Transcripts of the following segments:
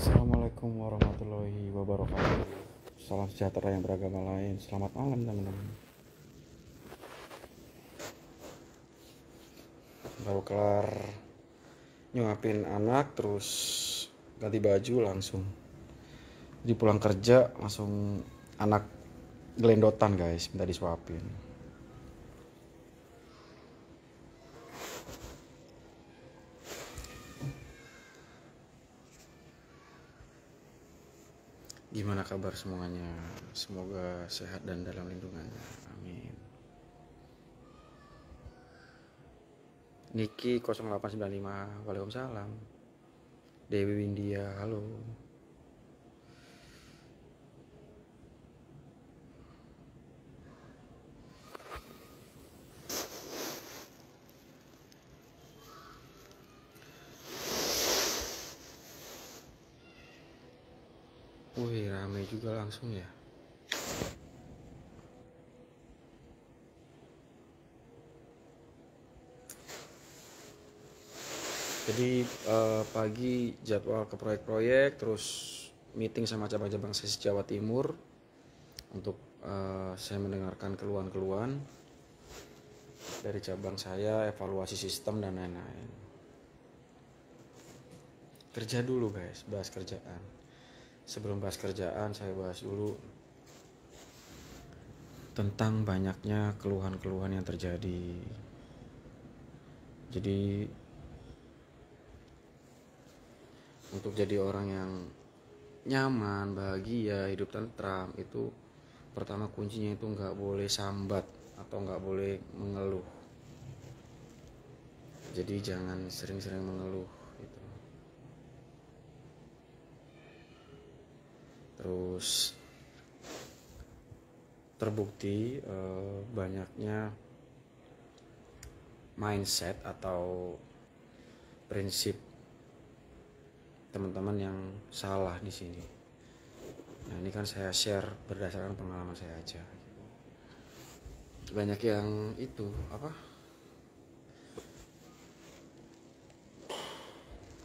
Assalamualaikum warahmatullahi wabarakatuh. Salam sejahtera yang beragama lain. Selamat malam teman-teman. Baru kelar Nyuapin anak Terus ganti baju langsung. Jadi pulang kerja langsung Anak gelendotan guys. Minta disuapin Gimana kabar semuanya? Semoga sehat dan dalam lindungannya. Amin. Niki 0895 Waalaikumsalam Dewi Windia halo Wih rame juga langsung ya. Jadi eh, pagi jadwal ke proyek-proyek Terus meeting sama cabang-cabang sesi Jawa Timur Untuk eh, saya mendengarkan keluhan-keluhan Dari cabang saya, evaluasi sistem dan lain-lain. Kerja dulu guys, bahas kerjaan sebelum bahas kerjaan saya bahas dulu tentang banyaknya keluhan-keluhan yang terjadi. Jadi untuk jadi orang yang nyaman, bahagia, hidup tentram itu pertama kuncinya itu nggak boleh sambat atau nggak boleh mengeluh. Jadi jangan sering-sering mengeluh. Gitu. Terus terbukti eh, banyaknya mindset atau prinsip teman-teman yang salah di sini. Nah ini kan saya share berdasarkan pengalaman saya aja. Banyak yang itu apa?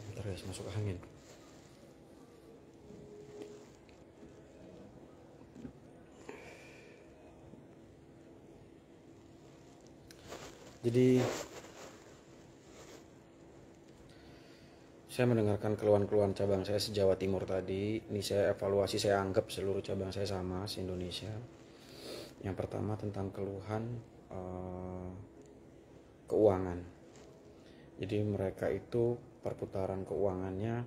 Bentar guys masuk angin. Jadi saya mendengarkan keluhan-keluhan cabang saya sejawa Timur tadi. Ini saya evaluasi saya anggap seluruh cabang saya sama se Indonesia. Yang pertama tentang keluhan uh, keuangan. Jadi mereka itu perputaran keuangannya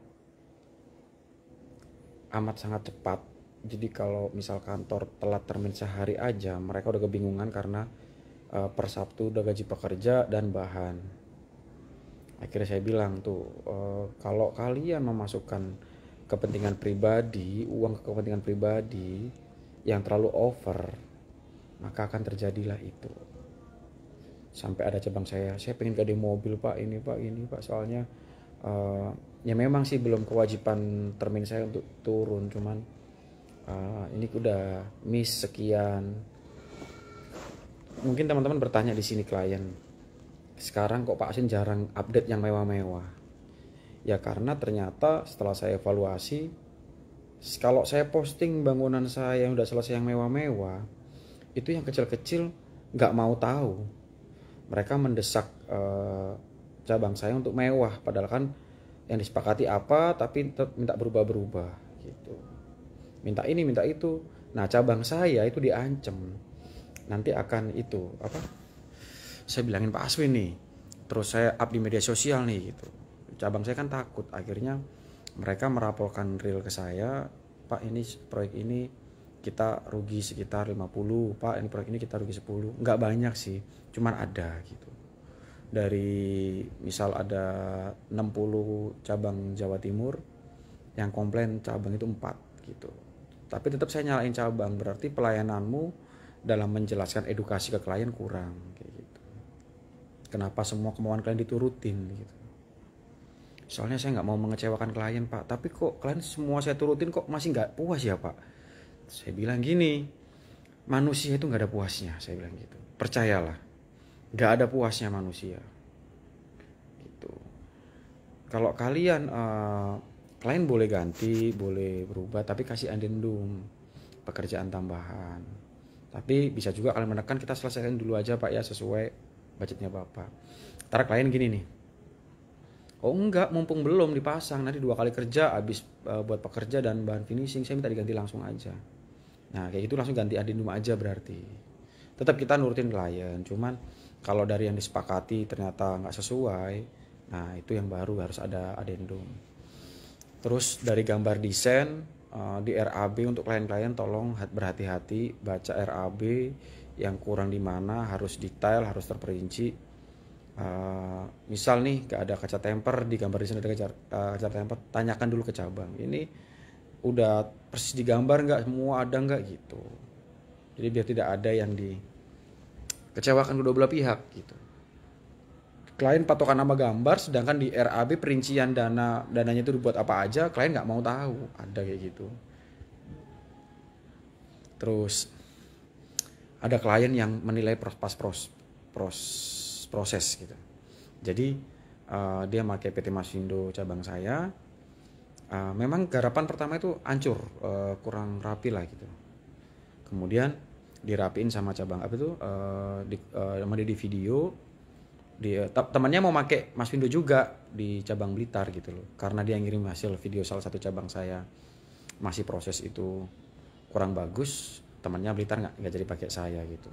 amat sangat cepat. Jadi kalau misal kantor telat termin sehari aja, mereka udah kebingungan karena uh, per Sabtu udah gaji pekerja dan bahan. Akhirnya saya bilang tuh uh, kalau kalian memasukkan kepentingan pribadi uang ke kepentingan pribadi yang terlalu over maka akan terjadilah itu. Sampai ada cabang saya saya pengen gade mobil pak ini pak ini pak. Soalnya uh, ya memang sih belum kewajiban termin saya untuk turun cuman uh, ini udah miss sekian mungkin teman-teman bertanya di sini klien sekarang kok Pak Asin jarang update yang mewah-mewah? Ya karena ternyata setelah saya evaluasi kalau saya posting bangunan saya yang udah selesai yang mewah-mewah itu yang kecil-kecil nggak mau tahu. Mereka mendesak eh, cabang saya untuk mewah padahal kan yang disepakati apa tapi minta berubah-berubah gitu. Minta ini minta itu. Nah cabang saya itu diancam nanti akan itu apa? Saya bilangin Pak Aswin nih terus saya up di media sosial nih gitu. Cabang saya kan takut. Akhirnya mereka meraporkan real ke saya Pak ini proyek ini kita rugi sekitar 50 Pak ini proyek ini kita rugi 10 nggak banyak sih cuman ada gitu. Dari misal ada 60 cabang Jawa Timur yang komplain cabang itu 4 gitu. Tapi tetap saya nyalain cabang berarti pelayananmu dalam menjelaskan edukasi ke klien kurang kayak gitu. Kenapa semua kemauan klien diturutin gitu. Soalnya saya nggak mau mengecewakan klien pak, tapi kok klien semua saya turutin kok masih nggak puas ya pak? Saya bilang gini, manusia itu nggak ada puasnya, saya bilang gitu. Percayalah, nggak ada puasnya manusia. Gitu. Kalau kalian uh, klien boleh ganti boleh berubah tapi kasih adendum pekerjaan tambahan tapi bisa juga kalian menekan kita selesaikan dulu aja pak ya sesuai budgetnya bapak. Ntar klien gini nih. Oh enggak mumpung belum dipasang. Nanti dua kali kerja habis uh, buat pekerja dan bahan finishing saya minta diganti langsung aja. Nah kayak gitu langsung ganti adendum aja berarti. Tetap kita nurutin klien cuman kalau dari yang disepakati ternyata nggak sesuai nah itu yang baru harus ada adendum terus dari gambar desain uh, di RAB untuk klien-klien tolong berhati-hati baca RAB yang kurang di mana harus detail harus terperinci. Uh, misal nih gak ada kaca temper di gambar desain ada kaca, uh, kaca temper tanyakan dulu ke cabang ini udah persis digambar nggak? Semua ada nggak? Gitu. Jadi biar tidak ada yang di kecewakan kedua belah pihak gitu klien patokan nama gambar sedangkan di RAB perincian dana dananya itu dibuat apa aja klien nggak mau tahu. Ada kayak gitu. Terus ada klien yang menilai pas pros, pros, proses gitu. Jadi uh, dia pakai PT Masindo cabang saya. Uh, memang garapan pertama itu hancur uh, kurang rapi lah gitu. Kemudian dirapiin sama cabang apa itu uh, di, uh, di video dia temannya mau make Mas Windo juga di cabang Blitar gitu loh. Karena dia ngirim hasil video salah satu cabang saya. Masih proses itu kurang bagus temannya Blitar nggak nggak jadi pakai saya gitu.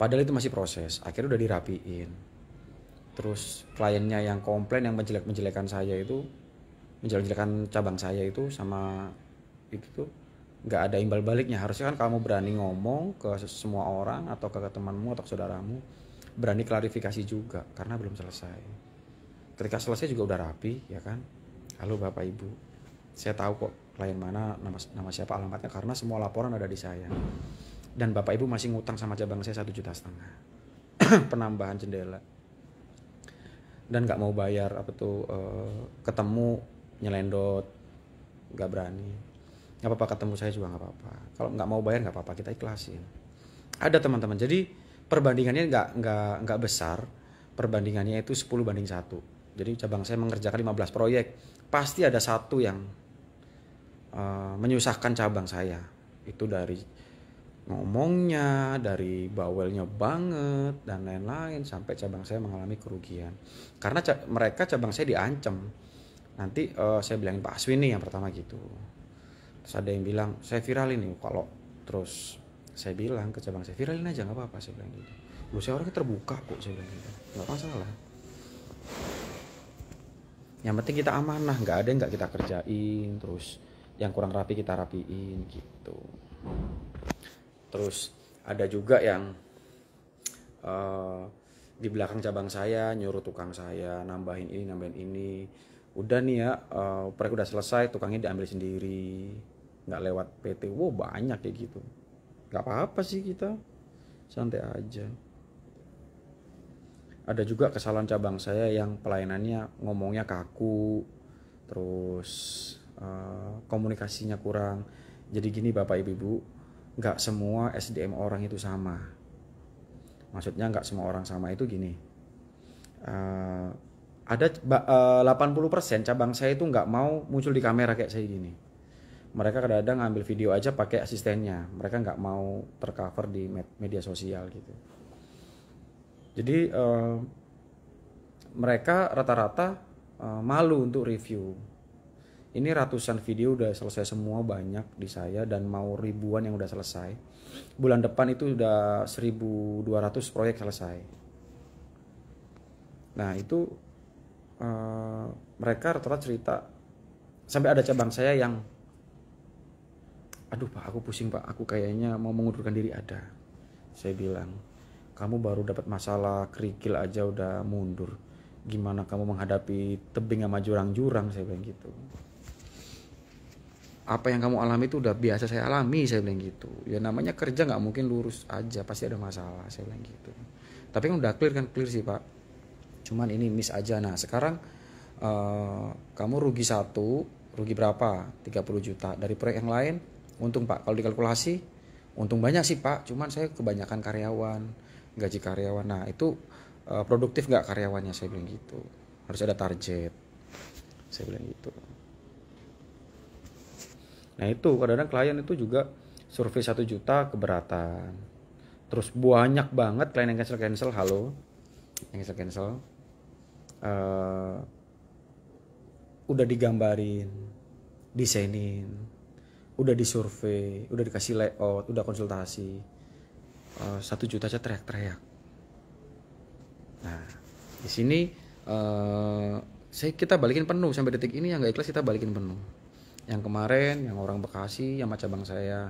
Padahal itu masih proses akhirnya udah dirapiin. Terus kliennya yang komplain yang menjelek menjelekan saya itu menjelek-jelekan cabang saya itu sama itu tuh nggak ada imbal baliknya. Harusnya kan kamu berani ngomong ke semua orang atau ke temanmu atau ke saudaramu berani klarifikasi juga karena belum selesai. Ketika selesai juga udah rapi ya kan? Halo bapak ibu. Saya tahu kok klien mana nama nama siapa alamatnya karena semua laporan ada di saya. Dan bapak ibu masih ngutang sama cabang saya satu juta setengah. Penambahan jendela. Dan nggak mau bayar apa tuh uh, ketemu nyelendot. Nggak berani. Nggak apa-apa ketemu saya juga nggak apa-apa. Kalau nggak mau bayar nggak apa-apa kita ikhlasin. Ada teman-teman. Jadi perbandingannya nggak nggak nggak besar. Perbandingannya itu 10 banding satu. Jadi cabang saya mengerjakan 15 proyek. Pasti ada satu yang uh, menyusahkan cabang saya. Itu dari ngomongnya dari bawelnya banget dan lain-lain sampai cabang saya mengalami kerugian. Karena ca mereka cabang saya diancam. Nanti uh, saya bilangin Pak Aswin nih yang pertama gitu. Terus ada yang bilang saya viral ini kalau terus saya bilang ke cabang saya viralin aja nggak apa-apa saya bilang gitu. Lu saya orangnya terbuka kok saya bilang gitu. Nggak masalah. Yang penting kita amanah nggak ada yang nggak kita kerjain terus yang kurang rapi kita rapiin gitu. Terus ada juga yang uh, di belakang cabang saya nyuruh tukang saya nambahin ini nambahin ini. Udah nih ya uh, proyek udah selesai tukangnya diambil sendiri nggak lewat PT wow banyak kayak gitu nggak apa-apa sih kita. Santai aja. Ada juga kesalahan cabang saya yang pelayanannya ngomongnya kaku terus uh, komunikasinya kurang. Jadi gini bapak ibu ibu nggak semua SDM orang itu sama. Maksudnya nggak semua orang sama itu gini. Uh, ada uh, 80% cabang saya itu nggak mau muncul di kamera kayak saya gini mereka kadang-kadang ngambil video aja pakai asistennya. Mereka nggak mau tercover di media sosial gitu. Jadi uh, mereka rata-rata uh, malu untuk review. Ini ratusan video udah selesai semua banyak di saya dan mau ribuan yang udah selesai. Bulan depan itu udah 1200 proyek selesai. Nah itu uh, mereka rata-rata cerita sampai ada cabang saya yang aduh pak aku pusing pak. Aku kayaknya mau mengundurkan diri. Ada saya bilang. Kamu baru dapat masalah kerikil aja udah mundur. Gimana kamu menghadapi tebing sama jurang-jurang? Saya bilang gitu. Apa yang kamu alami itu udah biasa saya alami saya bilang gitu. Ya namanya kerja nggak mungkin lurus aja pasti ada masalah saya bilang gitu. Tapi kan udah clear kan clear sih pak. Cuman ini miss aja. Nah sekarang uh, kamu rugi satu rugi berapa? 30 juta. Dari proyek yang lain untung pak kalau dikalkulasi untung banyak sih pak. Cuman saya kebanyakan karyawan gaji karyawan. Nah itu uh, produktif nggak karyawannya? Saya bilang gitu. Harus ada target. Saya bilang gitu. Nah itu kadang-kadang klien itu juga survei satu juta keberatan. Terus banyak banget klien yang cancel cancel halo. Yang cancel cancel uh, udah digambarin desainin udah disurvei udah dikasih layout udah konsultasi. Uh, satu juta aja teriak-teriak. Nah di sini uh, saya kita balikin penuh. Sampai detik ini yang nggak ikhlas kita balikin penuh. Yang kemarin yang orang Bekasi yang macam bang saya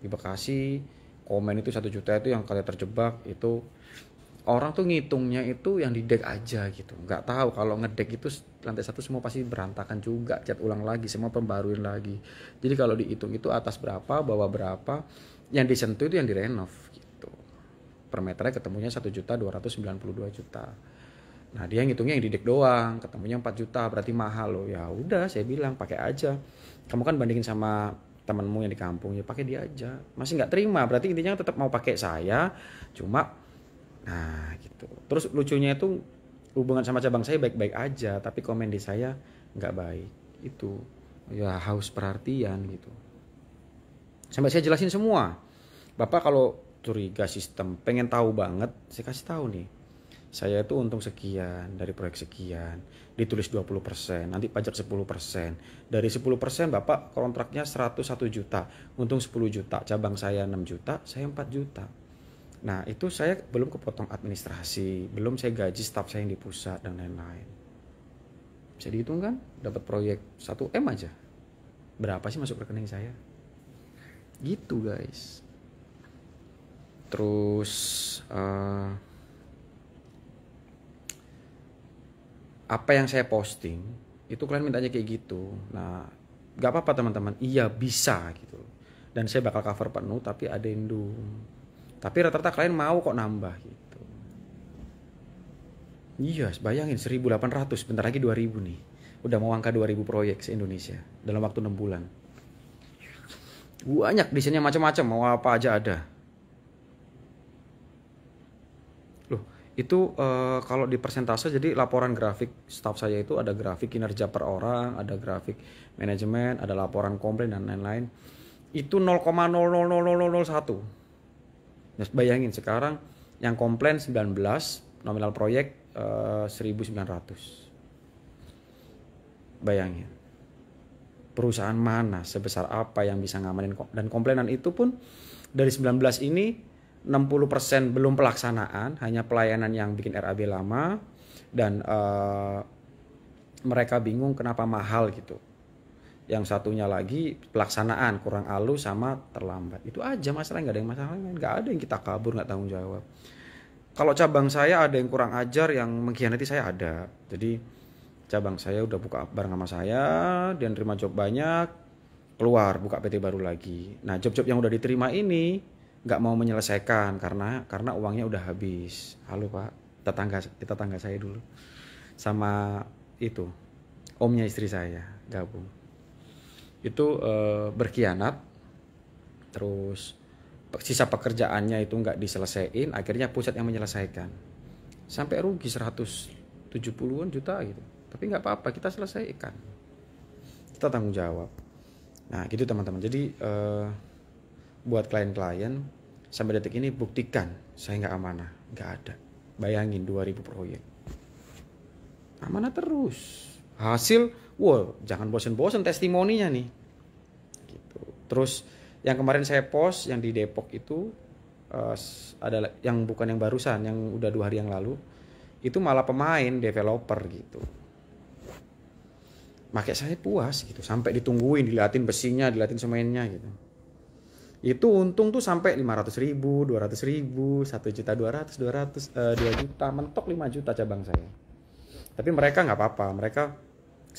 di Bekasi komen itu satu juta itu yang kalian terjebak itu orang tuh ngitungnya itu yang di deck aja gitu. Nggak tahu kalau ngedek itu lantai satu semua pasti berantakan juga cat ulang lagi semua pembaruin lagi. Jadi kalau dihitung itu atas berapa bawah berapa yang disentuh itu yang direnov gitu. Per meternya ketemunya satu juta dua ratus sembilan puluh dua juta. Nah dia ngitungnya yang di deck doang ketemunya 4 juta berarti mahal loh. Ya udah saya bilang pakai aja. Kamu kan bandingin sama temenmu yang di kampung ya pakai dia aja. Masih nggak terima berarti intinya tetap mau pakai saya cuma nah gitu. Terus lucunya itu hubungan sama cabang saya baik-baik aja tapi komen di saya nggak baik. Itu ya haus perhatian gitu. Sampai saya jelasin semua. Bapak kalau curiga sistem pengen tahu banget saya kasih tahu nih. Saya itu untung sekian dari proyek sekian ditulis 20% nanti pajak 10% dari 10% Bapak kontraknya 101 juta untung 10 juta. Cabang saya 6 juta saya 4 juta nah itu saya belum kepotong administrasi belum saya gaji staff saya yang di pusat dan lain-lain. Bisa dihitung kan? Dapat proyek 1 M aja. Berapa sih masuk rekening saya? Gitu guys. Terus uh, apa yang saya posting itu kalian mintanya kayak gitu. Nah gak apa-apa teman-teman. Iya bisa gitu. Dan saya bakal cover penuh tapi ada yang tapi rata-rata kalian mau kok nambah gitu iya bayangin 1800 bentar lagi 2000 nih udah mau angka 2000 proyek se Indonesia dalam waktu 6 bulan banyak desainnya macam-macam mau apa aja ada itu uh, kalau di persentase jadi laporan grafik staff saya itu ada grafik kinerja per orang, ada grafik manajemen, ada laporan komplain dan lain-lain. Itu 0,000001. Nah, bayangin sekarang yang komplain 19, nominal proyek uh, eh, 1900. Bayangin. Perusahaan mana sebesar apa yang bisa ngamanin dan komplainan itu pun dari 19 ini 60% belum pelaksanaan, hanya pelayanan yang bikin RAB lama dan uh, mereka bingung kenapa mahal gitu. Yang satunya lagi pelaksanaan kurang halus sama terlambat. Itu aja masalah nggak ada yang masalah nggak ada yang kita kabur nggak tanggung jawab. Kalau cabang saya ada yang kurang ajar yang mengkhianati saya ada. Jadi cabang saya udah buka bareng sama saya dan terima job banyak keluar buka PT baru lagi. Nah job-job yang udah diterima ini nggak mau menyelesaikan karena karena uangnya udah habis halo pak tetangga tetangga saya dulu sama itu omnya istri saya gabung itu e, berkhianat. Terus sisa pekerjaannya itu nggak diselesaikan akhirnya pusat yang menyelesaikan. Sampai rugi 170-an juta gitu. Tapi nggak apa-apa kita selesaikan. Kita tanggung jawab. Nah gitu teman-teman. Jadi e, buat klien-klien sampai detik ini buktikan saya nggak amanah. Nggak ada. Bayangin 2000 proyek. Amanah terus. Hasil wow jangan bosen-bosen testimoninya nih. Gitu. Terus yang kemarin saya post yang di Depok itu uh, ada yang bukan yang barusan yang udah dua hari yang lalu itu malah pemain developer gitu. Makanya saya puas gitu sampai ditungguin diliatin besinya diliatin semennya gitu. Itu untung tuh sampai 500 ribu, 200 ribu, 1 juta 200, 200, uh, 2 juta, mentok 5 juta cabang saya. Tapi mereka nggak apa-apa, mereka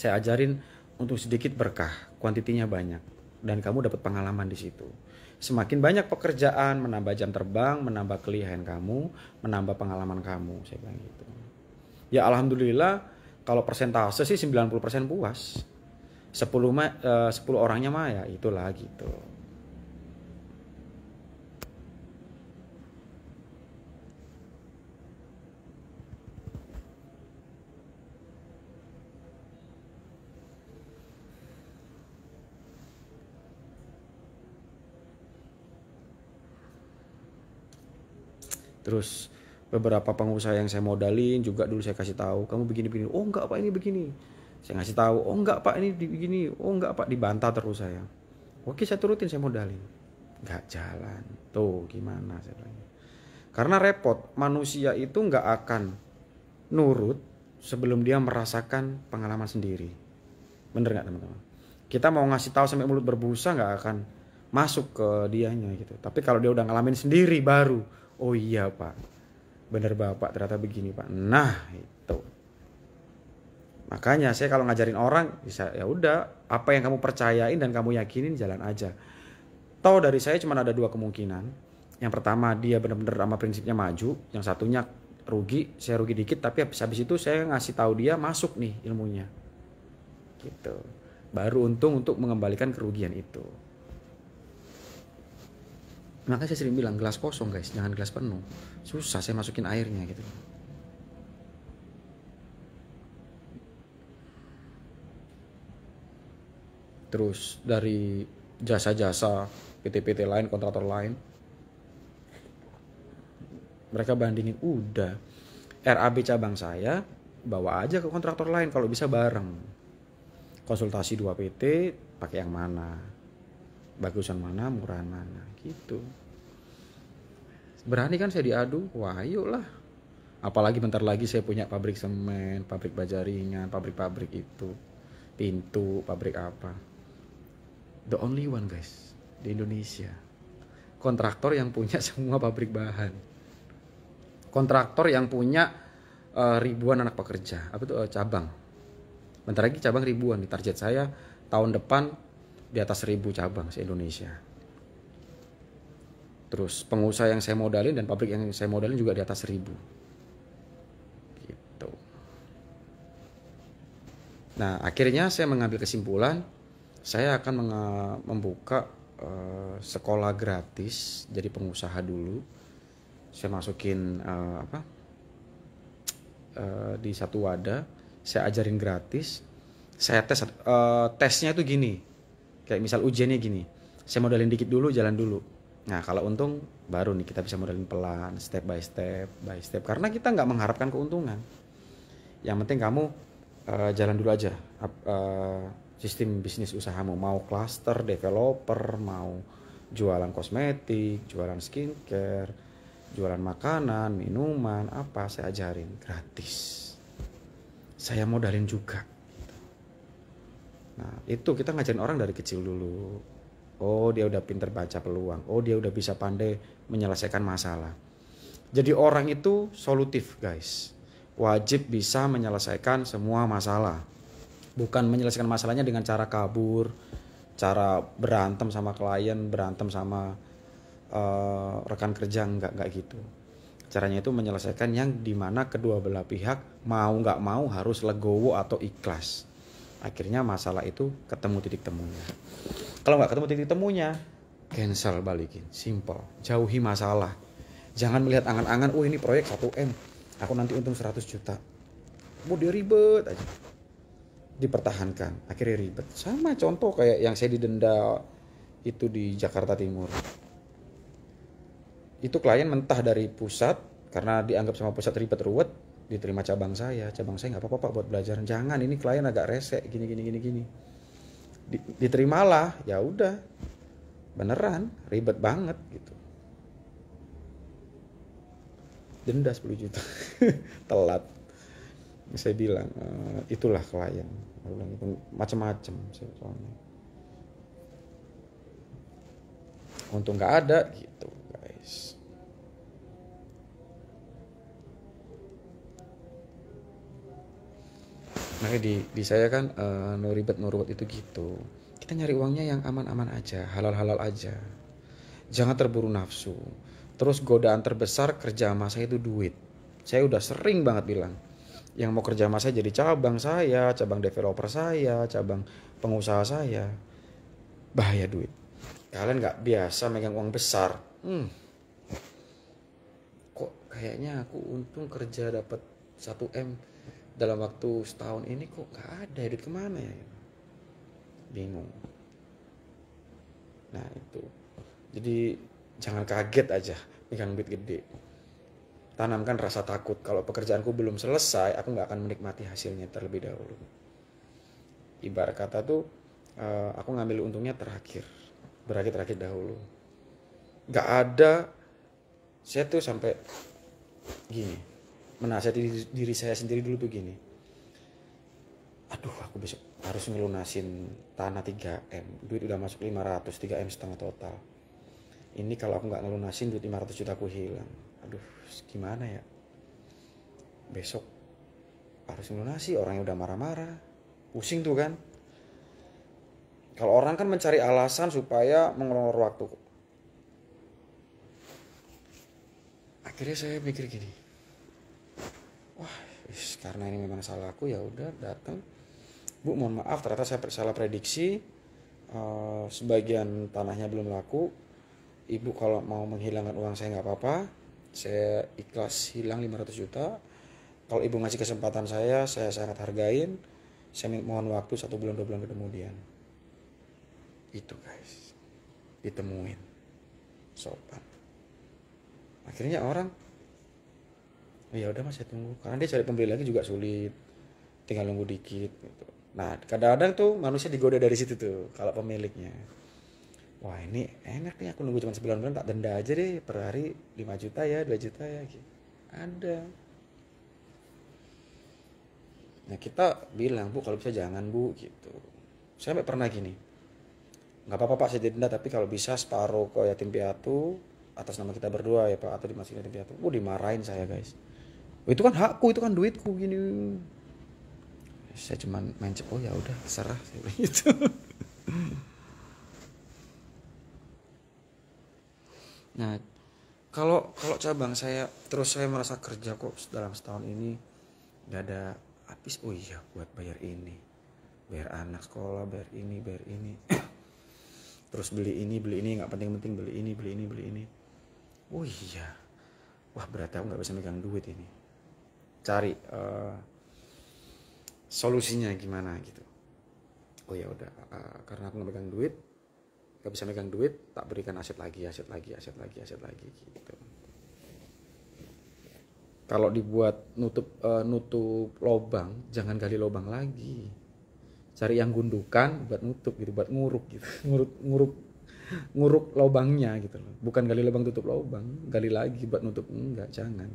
saya ajarin untuk sedikit berkah, kuantitinya banyak, dan kamu dapat pengalaman di situ. Semakin banyak pekerjaan, menambah jam terbang, menambah kelihan kamu, menambah pengalaman kamu, saya bilang gitu. Ya alhamdulillah, kalau persentase sih 90% puas. 10 uh, 10 orangnya mah ya itulah gitu. Terus beberapa pengusaha yang saya modalin juga dulu saya kasih tahu kamu begini begini oh enggak pak ini begini. Saya ngasih tahu oh enggak pak ini begini. Oh enggak pak. Dibantah terus saya. Oke saya turutin saya modalin. Nggak jalan. Tuh gimana? Saya bilang karena repot manusia itu nggak akan nurut sebelum dia merasakan pengalaman sendiri. Bener nggak teman-teman? Kita mau ngasih tahu sampai mulut berbusa nggak akan masuk ke dianya gitu. Tapi kalau dia udah ngalamin sendiri baru oh iya pak. Bener bapak. Ternyata begini pak. Nah itu. Makanya saya kalau ngajarin orang bisa ya udah apa yang kamu percayain dan kamu yakinin jalan aja. Tahu dari saya cuma ada dua kemungkinan. Yang pertama dia benar-benar sama prinsipnya maju. Yang satunya rugi. Saya rugi dikit tapi habis habis itu saya ngasih tahu dia masuk nih ilmunya. Gitu. Baru untung untuk mengembalikan kerugian itu makanya saya sering bilang gelas kosong guys. Jangan gelas penuh. Susah saya masukin airnya gitu. Terus dari jasa-jasa PT-PT lain kontraktor lain mereka bandingin udah RAB cabang saya bawa aja ke kontraktor lain kalau bisa bareng. Konsultasi dua PT pakai yang mana? Bagusan mana murahan mana gitu. Berani kan saya diadu? Wah yuk lah apalagi bentar lagi saya punya pabrik semen pabrik baja ringan pabrik-pabrik itu. Pintu pabrik apa. The only one guys di Indonesia. Kontraktor yang punya semua pabrik bahan. Kontraktor yang punya uh, ribuan anak pekerja. Apa itu? Uh, cabang. Bentar lagi cabang ribuan. Di target saya tahun depan di atas seribu cabang se Indonesia. Terus pengusaha yang saya modalin dan pabrik yang saya modalin juga di atas seribu. Gitu. Nah akhirnya saya mengambil kesimpulan saya akan membuka uh, sekolah gratis jadi pengusaha dulu. Saya masukin uh, apa uh, di satu wadah, saya ajarin gratis. Saya tes uh, tesnya itu gini kayak misal ujiannya gini saya modalin dikit dulu jalan dulu nah kalau untung baru nih kita bisa modalin pelan step by step by step. Karena kita nggak mengharapkan keuntungan. Yang penting kamu uh, jalan dulu aja. Uh, sistem bisnis usahamu. Mau cluster developer mau jualan kosmetik jualan skincare jualan makanan minuman apa saya ajarin gratis. Saya modalin juga Nah, itu kita ngajarin orang dari kecil dulu. Oh, dia udah pinter baca peluang. Oh, dia udah bisa pandai menyelesaikan masalah. Jadi orang itu solutif, guys. Wajib bisa menyelesaikan semua masalah. Bukan menyelesaikan masalahnya dengan cara kabur, cara berantem sama klien, berantem sama uh, rekan kerja, enggak, enggak gitu. Caranya itu menyelesaikan yang di mana kedua belah pihak mau nggak mau harus legowo atau ikhlas akhirnya masalah itu ketemu titik temunya kalau nggak ketemu titik temunya. Cancel balikin. Simple. Jauhi masalah. Jangan melihat angan-angan oh ini proyek 1 m. Aku nanti untung 100 juta. Mau dia ribet aja. Dipertahankan. Akhirnya ribet. Sama contoh kayak yang saya didenda itu di Jakarta Timur. Itu klien mentah dari pusat karena dianggap sama pusat ribet ruwet diterima cabang saya. Cabang saya nggak apa-apa buat belajar. Jangan ini klien agak rese gini gini gini gini diterimalah ya udah. Beneran ribet banget gitu. Denda 10 juta. Telat. Saya bilang e, itulah klien. Itu macam-macam soalnya. Untung nggak ada gitu guys Nah di di saya kan uh, no ribet no ruwet itu gitu. Kita nyari uangnya yang aman-aman aja, halal-halal aja. Jangan terburu nafsu. Terus godaan terbesar kerja sama saya itu duit. Saya udah sering banget bilang. Yang mau kerja sama saya jadi cabang saya, cabang developer saya, cabang pengusaha saya. Bahaya duit. Kalian nggak biasa megang uang besar. Hmm. Kok kayaknya aku untung kerja dapat 1 M dalam waktu setahun ini kok gak ada duit ke mana ya? Bingung. Nah itu. Jadi jangan kaget aja pegang duit gede. Tanamkan rasa takut. Kalau pekerjaanku belum selesai aku nggak akan menikmati hasilnya terlebih dahulu. Ibarat kata tuh uh, aku ngambil untungnya terakhir. Berakhir terakhir dahulu. Nggak ada saya tuh sampai gini menasihati diri, saya sendiri dulu tuh gini aduh aku besok harus ngelunasin tanah 3M duit udah masuk 500 3M setengah total. Ini kalau aku nggak ngelunasin duit 500 juta aku hilang. Aduh gimana ya? Besok harus ngelunasi orang yang udah marah-marah. Pusing tuh kan? Kalau orang kan mencari alasan supaya mengulur waktu. Akhirnya saya mikir gini wah karena ini memang salah aku ya udah datang bu mohon maaf ternyata saya salah prediksi. Uh, sebagian tanahnya belum laku. Ibu kalau mau menghilangkan uang saya nggak apa-apa. Saya ikhlas hilang 500 juta. Kalau ibu ngasih kesempatan saya saya sangat hargain. Saya mohon waktu satu bulan dua bulan kemudian. Itu guys. Ditemuin. Sopan. Akhirnya orang ya udah mas saya tunggu. Karena dia cari pembeli lagi juga sulit. Tinggal nunggu dikit gitu. nah kadang-kadang tuh manusia digoda dari situ tuh kalau pemiliknya. Wah ini enak nih aku nunggu cuma sebulan bulan tak denda aja deh per hari 5 juta ya 2 juta ya gitu. Ada. Nah kita bilang bu kalau bisa jangan bu gitu. Saya pernah gini nggak apa-apa pak saya denda tapi kalau bisa separuh ke yatim piatu atas nama kita berdua ya pak atau dimasukin di piatu. Oh dimarahin saya guys itu kan hakku itu kan duitku gini. Saya cuman main oh ya udah serah saya bilang gitu. Nah kalau kalau cabang saya terus saya merasa kerja kok dalam setahun ini nggak ada habis. Oh iya buat bayar ini. Bayar anak sekolah bayar ini bayar ini. Terus beli ini beli ini nggak penting-penting beli ini beli ini beli ini. Oh iya. Wah berarti aku nggak bisa megang duit ini cari uh, solusinya gimana gitu. Oh ya udah uh, karena aku nggak megang duit nggak bisa megang duit tak berikan aset lagi aset lagi aset lagi aset lagi gitu. Kalau dibuat nutup uh, nutup lobang jangan gali lobang lagi. Cari yang gundukan buat nutup gitu buat nguruk gitu nguruk nguruk nguruk lubangnya gitu loh. Bukan gali lubang tutup lubang gali lagi buat nutup enggak jangan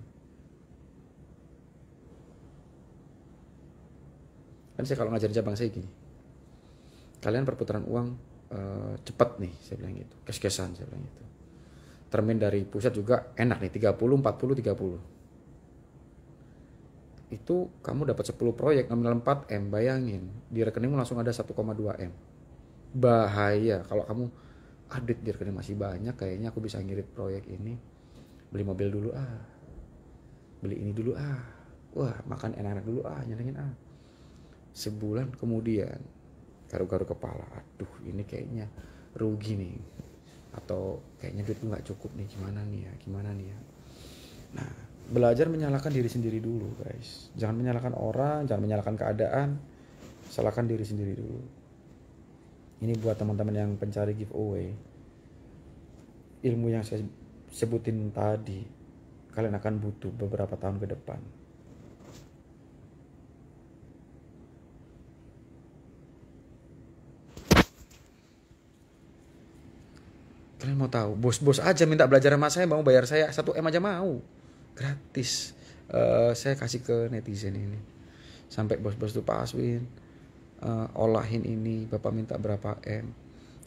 kan saya kalau ngajarin cabang saya gini. Kalian perputaran uang uh, cepat nih saya bilang gitu. Kes-kesan saya bilang gitu. Termin dari pusat juga enak nih 30 40 30 itu kamu dapat 10 proyek nominal 4 M bayangin. Di rekeningmu langsung ada 1,2 M. Bahaya. Kalau kamu aduh di rekening masih banyak kayaknya aku bisa ngirit proyek ini. Beli mobil dulu ah. Beli ini dulu ah. Wah makan enak-enak dulu ah. Nyenengin ah sebulan kemudian garu-garu kepala. Aduh ini kayaknya rugi nih. Atau kayaknya duit nggak cukup nih. Gimana nih ya? Gimana nih ya? Nah belajar menyalahkan diri sendiri dulu guys. Jangan menyalahkan orang jangan menyalahkan keadaan. Salahkan diri sendiri dulu. Ini buat teman-teman yang pencari giveaway. Ilmu yang saya sebutin tadi kalian akan butuh beberapa tahun ke depan kalian mau tahu? Bos-bos aja minta belajar sama saya mau bayar saya. Satu m aja mau. Gratis. Uh, saya kasih ke netizen ini. Sampai bos-bos tuh Pak Aswin uh, olahin ini bapak minta berapa m.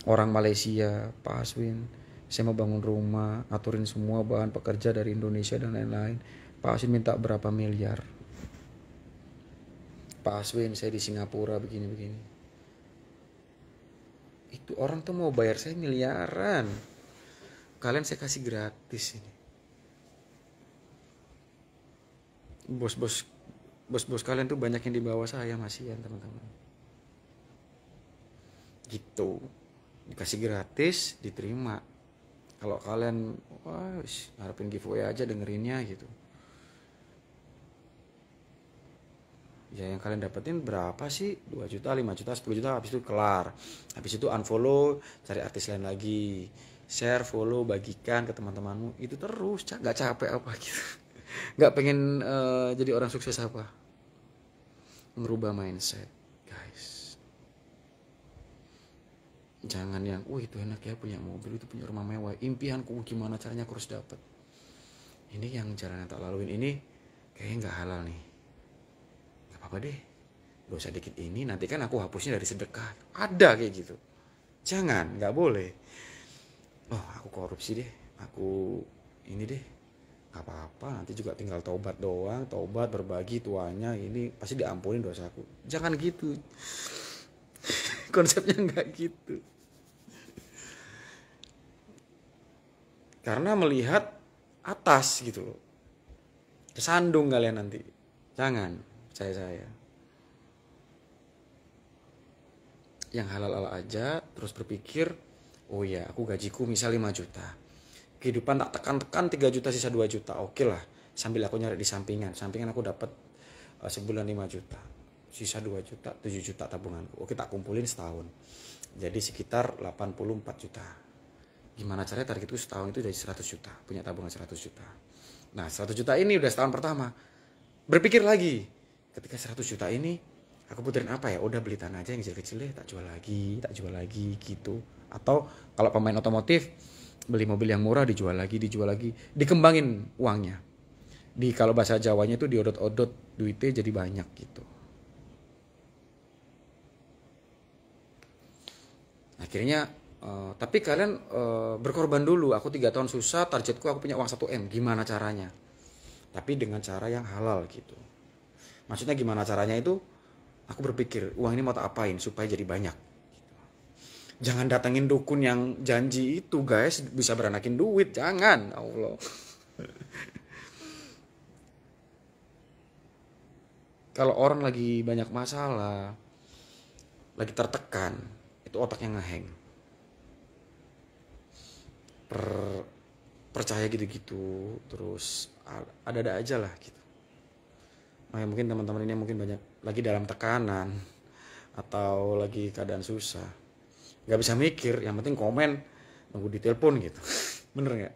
Orang Malaysia Pak Aswin saya mau bangun rumah aturin semua bahan pekerja dari Indonesia dan lain-lain. Pak Aswin minta berapa miliar? Pak Aswin saya di Singapura begini-begini itu orang tuh mau bayar saya miliaran. Kalian saya kasih gratis ini. Bos-bos bos-bos kalian tuh banyak yang di bawah saya masih ya teman-teman. Gitu. Dikasih gratis diterima. Kalau kalian wah harapin giveaway aja dengerinnya gitu ya yang kalian dapetin berapa sih? 2 juta 5 juta 10 juta habis itu kelar. Habis itu unfollow cari artis lain lagi. Share follow bagikan ke teman-temanmu. Itu terus nggak capek apa gitu. Nggak pengen uh, jadi orang sukses apa? Merubah mindset guys. Jangan yang oh itu enak ya punya mobil itu punya rumah mewah. Impianku gimana caranya aku harus dapat ini yang jalan yang tak laluin. Ini kayaknya nggak halal nih apa-apa deh? Dosa dikit ini nanti kan aku hapusnya dari sedekah. Ada kayak gitu. Jangan nggak boleh. Oh aku korupsi deh. Aku ini deh. Apa-apa nanti juga tinggal taubat doang. Taubat berbagi tuanya ini pasti diampunin dosaku jangan gitu. Konsepnya nggak gitu. Karena melihat atas gitu loh. Kesandung kalian nanti. Jangan saya saya. Yang halal halal aja terus berpikir oh ya aku gajiku misal 5 juta. Kehidupan tak tekan-tekan 3 juta sisa 2 juta oke okay lah. Sambil aku nyari di sampingan. Sampingan aku dapat uh, sebulan 5 juta. Sisa 2 juta 7 juta tabunganku. Oke tak kumpulin setahun. Jadi sekitar 84 juta. Gimana caranya target itu setahun itu dari 100 juta? Punya tabungan 100 juta. Nah 100 juta ini udah setahun pertama. Berpikir lagi ketika 100 juta ini aku puterin apa ya? Udah beli tanah aja yang kecil-kecil deh tak jual lagi tak jual lagi gitu. Atau kalau pemain otomotif beli mobil yang murah dijual lagi dijual lagi. Dikembangin uangnya. Di kalau bahasa Jawanya itu diodot-odot duitnya jadi banyak gitu. Akhirnya uh, tapi kalian uh, berkorban dulu. Aku tiga tahun susah targetku aku punya uang 1 m. Gimana caranya? Tapi dengan cara yang halal gitu maksudnya gimana caranya itu? Aku berpikir uang ini mau tak apain supaya jadi banyak? Jangan datengin dukun yang janji itu guys. Bisa beranakin duit. Jangan. Allah. Kalau orang lagi banyak masalah lagi tertekan itu otaknya ngeheng. Per percaya gitu-gitu terus ada-ada aja lah gitu nah, mungkin teman-teman ini mungkin banyak lagi dalam tekanan atau lagi keadaan susah. Nggak bisa mikir yang penting komen nunggu ditelepon gitu. Bener nggak?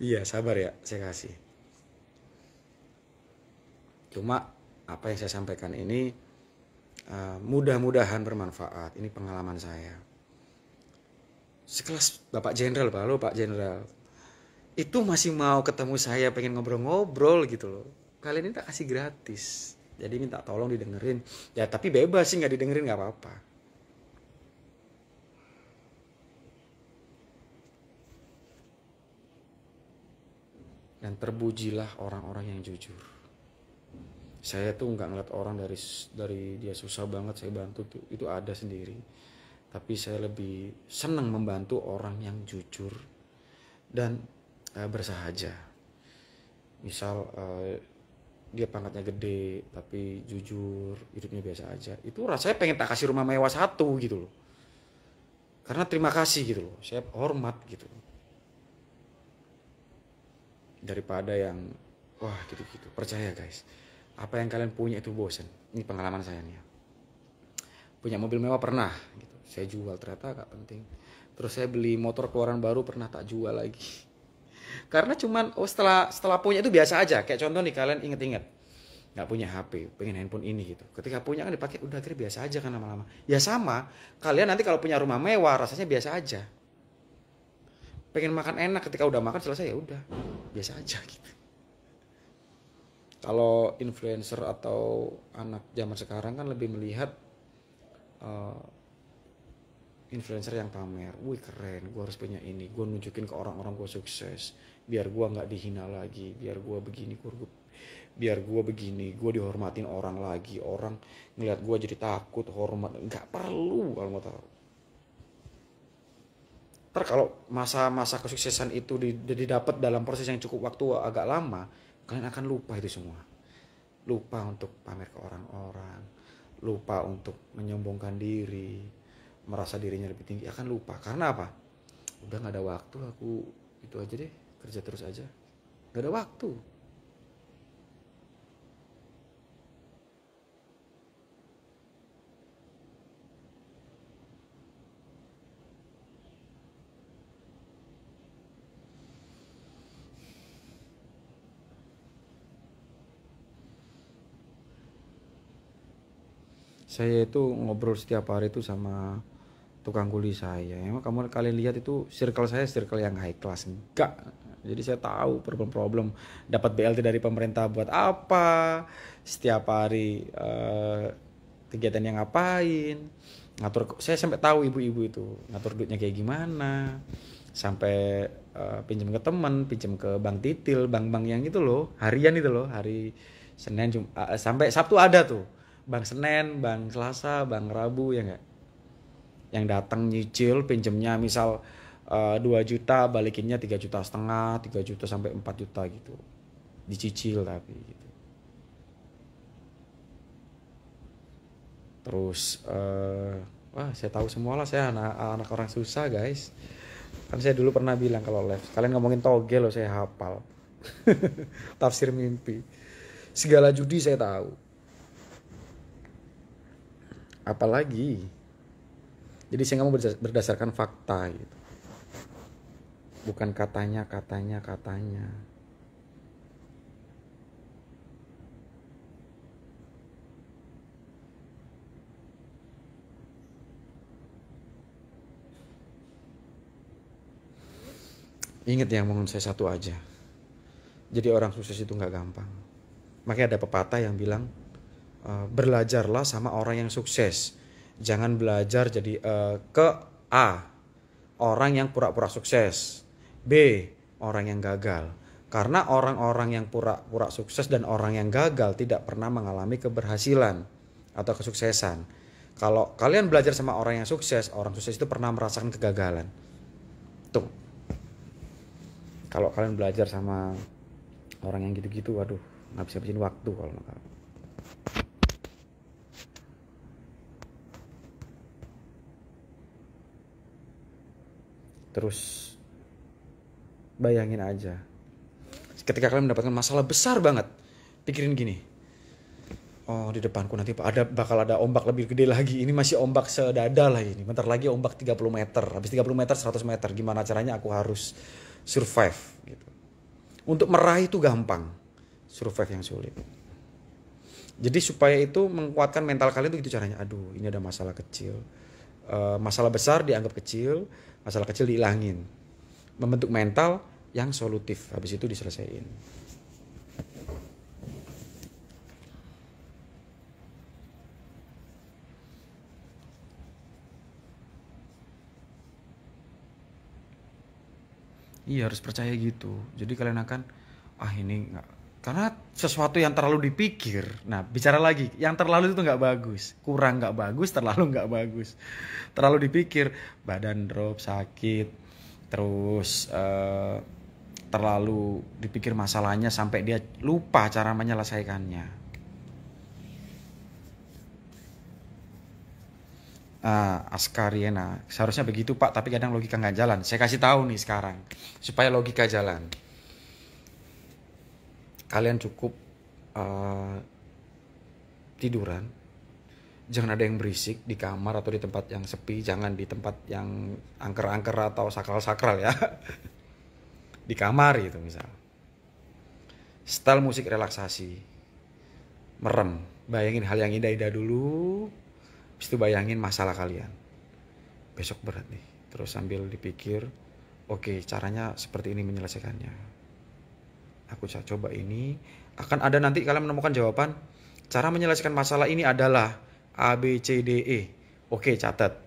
Iya sabar ya saya kasih. Cuma apa yang saya sampaikan ini uh, mudah-mudahan bermanfaat. Ini pengalaman saya. Sekelas bapak jenderal lo pak jenderal. Itu masih mau ketemu saya pengen ngobrol-ngobrol gitu loh kalian ini tak kasih gratis. Jadi minta tolong didengerin. Ya tapi bebas sih nggak didengerin nggak apa-apa. Dan terpujilah orang-orang yang jujur. Saya tuh nggak ngeliat orang dari dari dia susah banget saya bantu tuh. Itu ada sendiri. Tapi saya lebih senang membantu orang yang jujur dan uh, bersahaja. Misal uh, dia pangkatnya gede tapi jujur hidupnya biasa aja. Itu rasanya pengen tak kasih rumah mewah satu gitu loh. Karena terima kasih gitu loh. Saya hormat gitu daripada yang wah gitu-gitu. Percaya guys. Apa yang kalian punya itu bosen. Ini pengalaman saya nih ya. punya mobil mewah pernah gitu. Saya jual ternyata gak penting. Terus saya beli motor keluaran baru pernah tak jual lagi karena cuman oh setelah setelah punya itu biasa aja. Kayak contoh nih kalian inget-inget nggak punya HP pengen handphone ini gitu. Ketika punya kan dipakai udah akhirnya biasa aja kan lama-lama. Ya sama kalian nanti kalau punya rumah mewah rasanya biasa aja. Pengen makan enak ketika udah makan selesai ya udah. Biasa aja gitu. Kalau influencer atau anak zaman sekarang kan lebih melihat uh, influencer yang pamer, wih keren, gue harus punya ini, gue nunjukin ke orang-orang gue sukses, biar gue nggak dihina lagi, biar gue begini, gue biar gue begini, gue dihormatin orang lagi, orang ngeliat gue jadi takut, hormat, nggak perlu kalau mau tahu. Ntar kalau masa-masa kesuksesan itu didapat dalam proses yang cukup waktu agak lama, kalian akan lupa itu semua, lupa untuk pamer ke orang-orang, lupa untuk menyombongkan diri, merasa dirinya lebih tinggi akan lupa. Karena apa? Udah nggak ada waktu aku itu aja deh kerja terus aja. Nggak ada waktu. Saya itu ngobrol setiap hari itu sama tukang kuli saya. Emang kamu kalian lihat itu circle saya circle yang high class. Enggak. Jadi saya tahu problem-problem. Dapat BLT dari pemerintah buat apa? Setiap hari uh, kegiatan yang ngapain? Ngatur saya sampai tahu ibu-ibu itu ngatur duitnya kayak gimana. Sampai uh, pinjam ke teman pinjam ke bank titil bank-bank yang itu loh. Harian itu loh hari Senin Jum uh, sampai Sabtu ada tuh. Bank Senin bank Selasa bank Rabu ya enggak yang datang nyicil pinjemnya misal uh, eh, 2 juta balikinnya 3 juta setengah 3 juta sampai 4 juta gitu. Dicicil tapi gitu. Terus uh, wah saya tahu semua lah saya anak, anak orang susah guys. Kan saya dulu pernah bilang kalau live kalian ngomongin toge loh saya hafal. Tafsir mimpi. Segala judi saya tahu. Apalagi jadi saya nggak mau berdasarkan fakta gitu bukan katanya katanya katanya Ingat yang ngomong saya satu aja. Jadi orang sukses itu nggak gampang. Makanya ada pepatah yang bilang e, belajarlah sama orang yang sukses jangan belajar jadi uh, ke A orang yang pura-pura sukses. B orang yang gagal. Karena orang-orang yang pura-pura sukses dan orang yang gagal tidak pernah mengalami keberhasilan atau kesuksesan. Kalau kalian belajar sama orang yang sukses orang sukses itu pernah merasakan kegagalan. Tuh. Kalau kalian belajar sama orang yang gitu-gitu waduh nggak bisa habisin waktu kalau Terus bayangin aja. Ketika kalian mendapatkan masalah besar banget, pikirin gini. Oh di depanku nanti ada bakal ada ombak lebih gede lagi. Ini masih ombak sedada lah ini. Bentar lagi ombak 30 meter. Habis 30 meter 100 meter. Gimana caranya aku harus survive gitu. Untuk meraih itu gampang. Survive yang sulit. Jadi supaya itu menguatkan mental kalian itu gitu caranya. Aduh ini ada masalah kecil. Uh, masalah besar dianggap kecil masalah kecil dihilangin membentuk mental yang solutif. Habis itu diselesaikan. Iya harus percaya gitu. Jadi kalian akan ah ini nggak karena sesuatu yang terlalu dipikir. Nah bicara lagi yang terlalu itu nggak bagus. Kurang nggak bagus terlalu nggak bagus. Terlalu dipikir badan drop sakit terus uh, terlalu dipikir masalahnya sampai dia lupa cara menyelesaikannya. Ah, Askariena, seharusnya begitu Pak, tapi kadang logika nggak jalan. Saya kasih tahu nih sekarang, supaya logika jalan kalian cukup uh, tiduran. Jangan ada yang berisik di kamar atau di tempat yang sepi. Jangan di tempat yang angker-angker atau sakral-sakral ya. Di kamar gitu misal. Style musik relaksasi. Merem. Bayangin hal yang indah-indah dulu. Habis itu bayangin masalah kalian. Besok berat nih. Terus sambil dipikir oke okay, caranya seperti ini menyelesaikannya aku coba ini. Akan ada nanti kalian menemukan jawaban. Cara menyelesaikan masalah ini adalah A B C D E. Oke catat.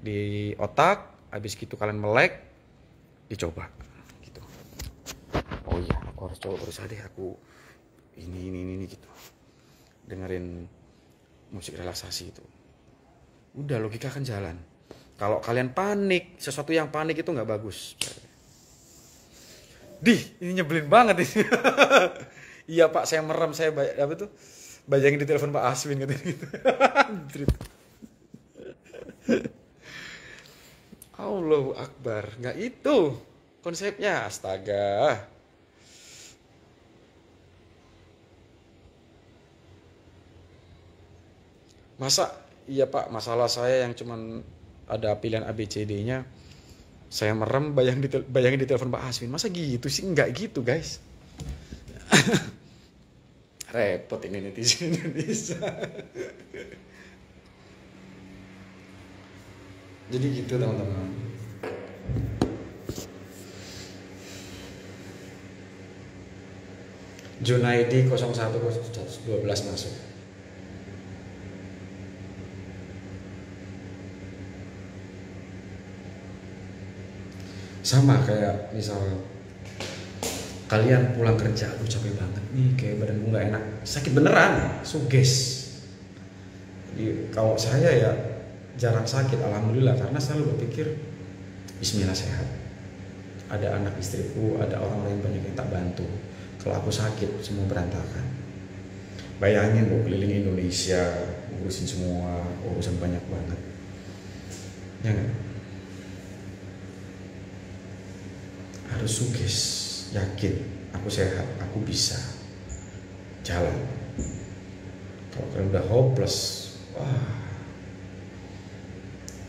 Di otak habis gitu kalian melek dicoba. Gitu. Oh iya aku harus coba berusaha deh. Aku ini ini ini gitu. Dengerin musik relaksasi itu. Udah logika kan jalan. Kalau kalian panik sesuatu yang panik itu nggak bagus Di, ini nyebelin banget ini. iya Pak, saya merem, saya apa tuh? Bayangin di telepon Pak Aswin gitu. Allahu Akbar, nggak itu konsepnya, astaga. Masa iya Pak, masalah saya yang cuman ada pilihan ABCD-nya saya merem bayang di, bayangin di telepon Pak Aswin masa gitu sih? Nggak gitu guys. Repot ini netizen Indonesia. Jadi gitu teman-teman. Junaidi 01 12 masuk. Sama kayak misal kalian pulang kerja aku capek banget nih kayak badan gue nggak enak. Sakit beneran suges jadi kalau saya ya jarang sakit alhamdulillah karena selalu berpikir Bismillah sehat. Ada anak istriku ada orang lain banyak yang tak bantu. Kalau aku sakit semua berantakan. Bayangin mau keliling Indonesia ngurusin semua urusan banyak banget. Ya? Harus sukses yakin aku sehat aku bisa jalan. Kalau kalian udah hopeless. Wah.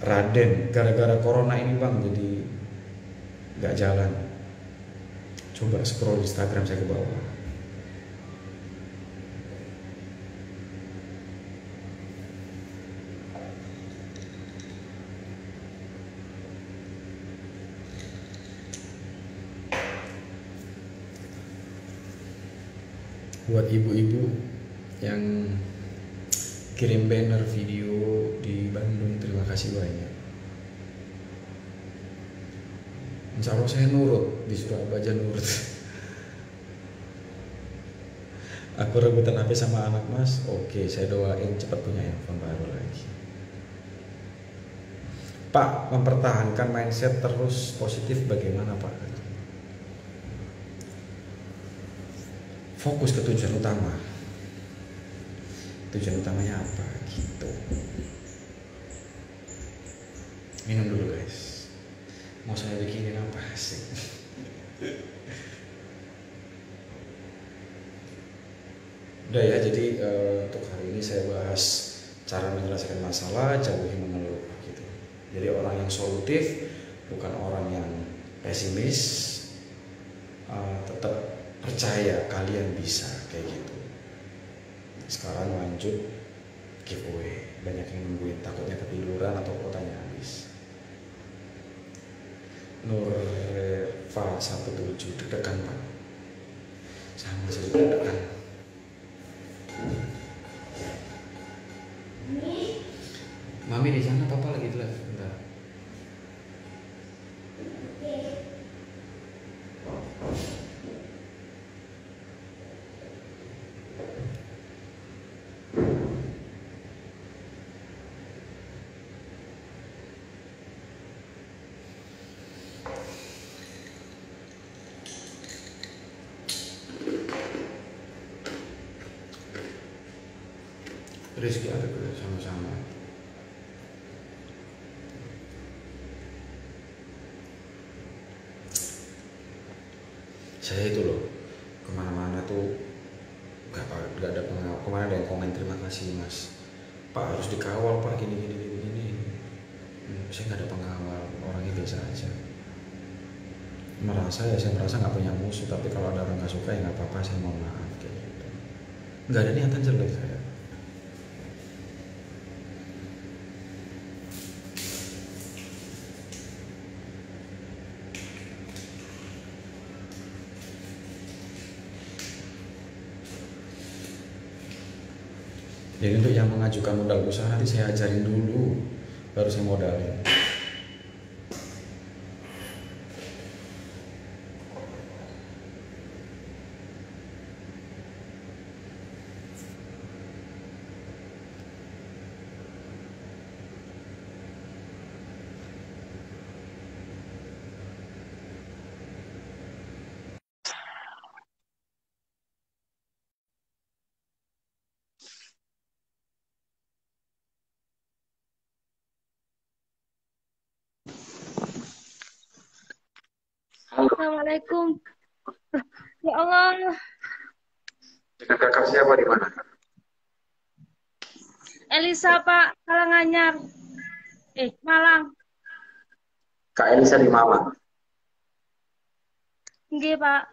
Raden gara-gara corona ini bang jadi nggak jalan. Coba scroll Instagram saya ke bawah buat ibu-ibu yang kirim banner video di Bandung. Terima kasih banyak. Insya Allah saya nurut di Surabaya nurut. Aku rebutan HP sama anak mas. Oke saya doain cepat punya handphone baru lagi. Pak mempertahankan mindset terus positif bagaimana Pak fokus ke tujuan utama. Tujuan utamanya apa? Gitu. Minum dulu guys. Mau saya bikinin apa? Sih udah ya jadi uh, untuk hari ini saya bahas cara menyelesaikan masalah jauhi mengeluh gitu. Jadi orang yang solutif bukan orang yang pesimis uh, tetap percaya kalian bisa kayak gitu. Sekarang lanjut giveaway. Banyak yang nungguin takutnya ketiduran atau kotanya habis. Nurfa 17 deg-degan pak. Sama saya juga deg-degan Mami di sana, papa lagi di live. Bentar. Rizky ada ke sama-sama. Saya itu loh ke mana-mana tuh nggak nggak ada pengawal. Kemarin ada yang komen terima kasih mas. Pak harus dikawal pak gini gini gini gini. Hmm, saya nggak ada pengawal, orangnya biasa aja. Merasa ya saya merasa nggak punya musuh, tapi kalau ada orang nggak suka ya nggak apa-apa, saya mohon maaf kayak gitu. Nggak ada niatan jelek saya. Yang mengajukan modal usaha nanti saya ajarin dulu, baru saya modalin. Assalamualaikum. Ya Allah, Dengan kakak siapa di mana? Elisa Pak Kalanganyar. Eh, Malang. Kak Elisa di Malang. Nggih, Pak.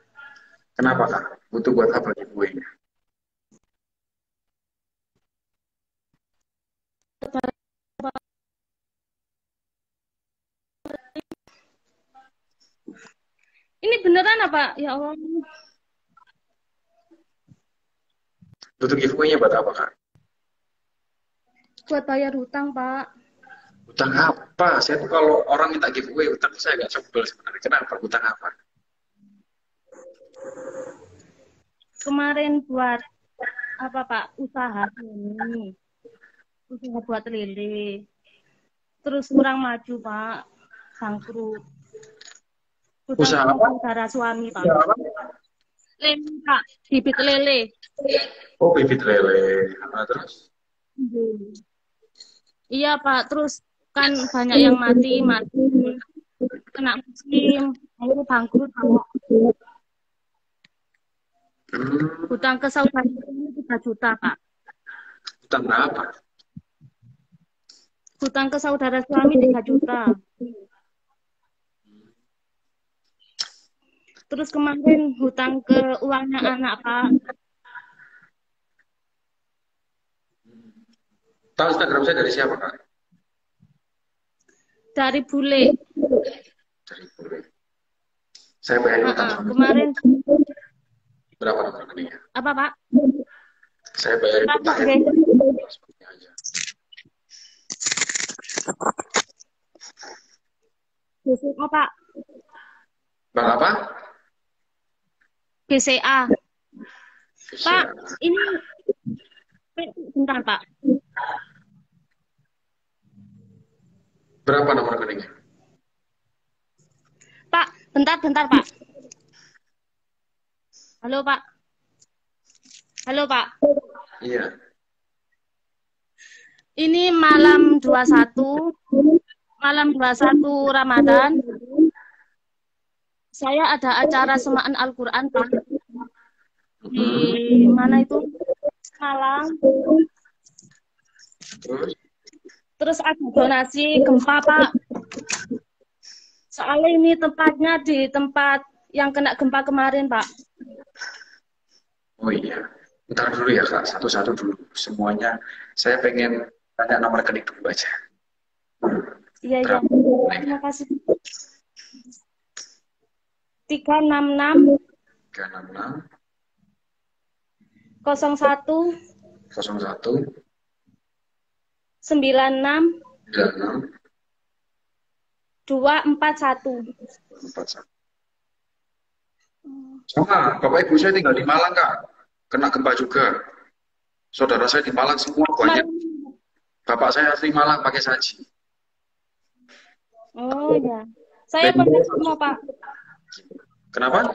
Kenapa kak? Butuh buat apa giveaway-nya? beneran apa? Ya Allah. Itu giveaway-nya buat apa, Kak? Buat bayar hutang, Pak. Hutang apa? Saya tuh kalau orang minta giveaway, hutang saya nggak sebel sebenarnya. Kenapa? Hutang apa? Kemarin buat apa, Pak? Usaha ini. Usaha buat lele. Terus kurang maju, Pak. Bangkrut. Hutang Usaha apa? saudara suami, Pak. Usaha apa? Lele, Pak. Bibit lele. Oh, bibit lele. Nah, terus? Iya Pak, terus kan banyak yang mati, mati kena musim, akhirnya bangkrut. Pak. Hmm, Hutang ke saudara ini 3 juta Pak. hutang berapa? Hutang ke saudara suami 3 juta. Terus kemarin hutang ke uangnya anak Pak. Tahu Instagram saya dari siapa, Kak? Dari bule. Dari Bule. Saya bayar hutang Ah, sama kemarin berapa nomor rekeningnya? apa Pak? Saya bayar hutang. BCA Pak. Bang apa? BCA. Pak, Bisa. ini bentar Pak. Berapa nomor rekeningnya? Pak, bentar, bentar, Pak. Halo, Pak. Halo, Pak. Iya. Ini malam 21, malam 21 Ramadan. Saya ada acara semaan Al-Quran, Pak. Di mana itu? Malang. Terus? Ada donasi gempa, Pak. Soalnya ini tempatnya di tempat yang kena gempa kemarin, Pak. Oh iya. Ntar dulu ya Kak, satu-satu dulu. Semuanya. Saya pengen tanya nomor rekening dulu aja. Iya, iya. Terima kasih. 366 366 01 01 96 96 241. 41. Sama, Bapak Ibu saya tinggal di Malang Kak. Kena gempa juga. Saudara saya di Malang semua banyak. Bapak saya asli Malang pakai saji. Oh ya. Saya Ponco Sumo, Pak. Kenapa?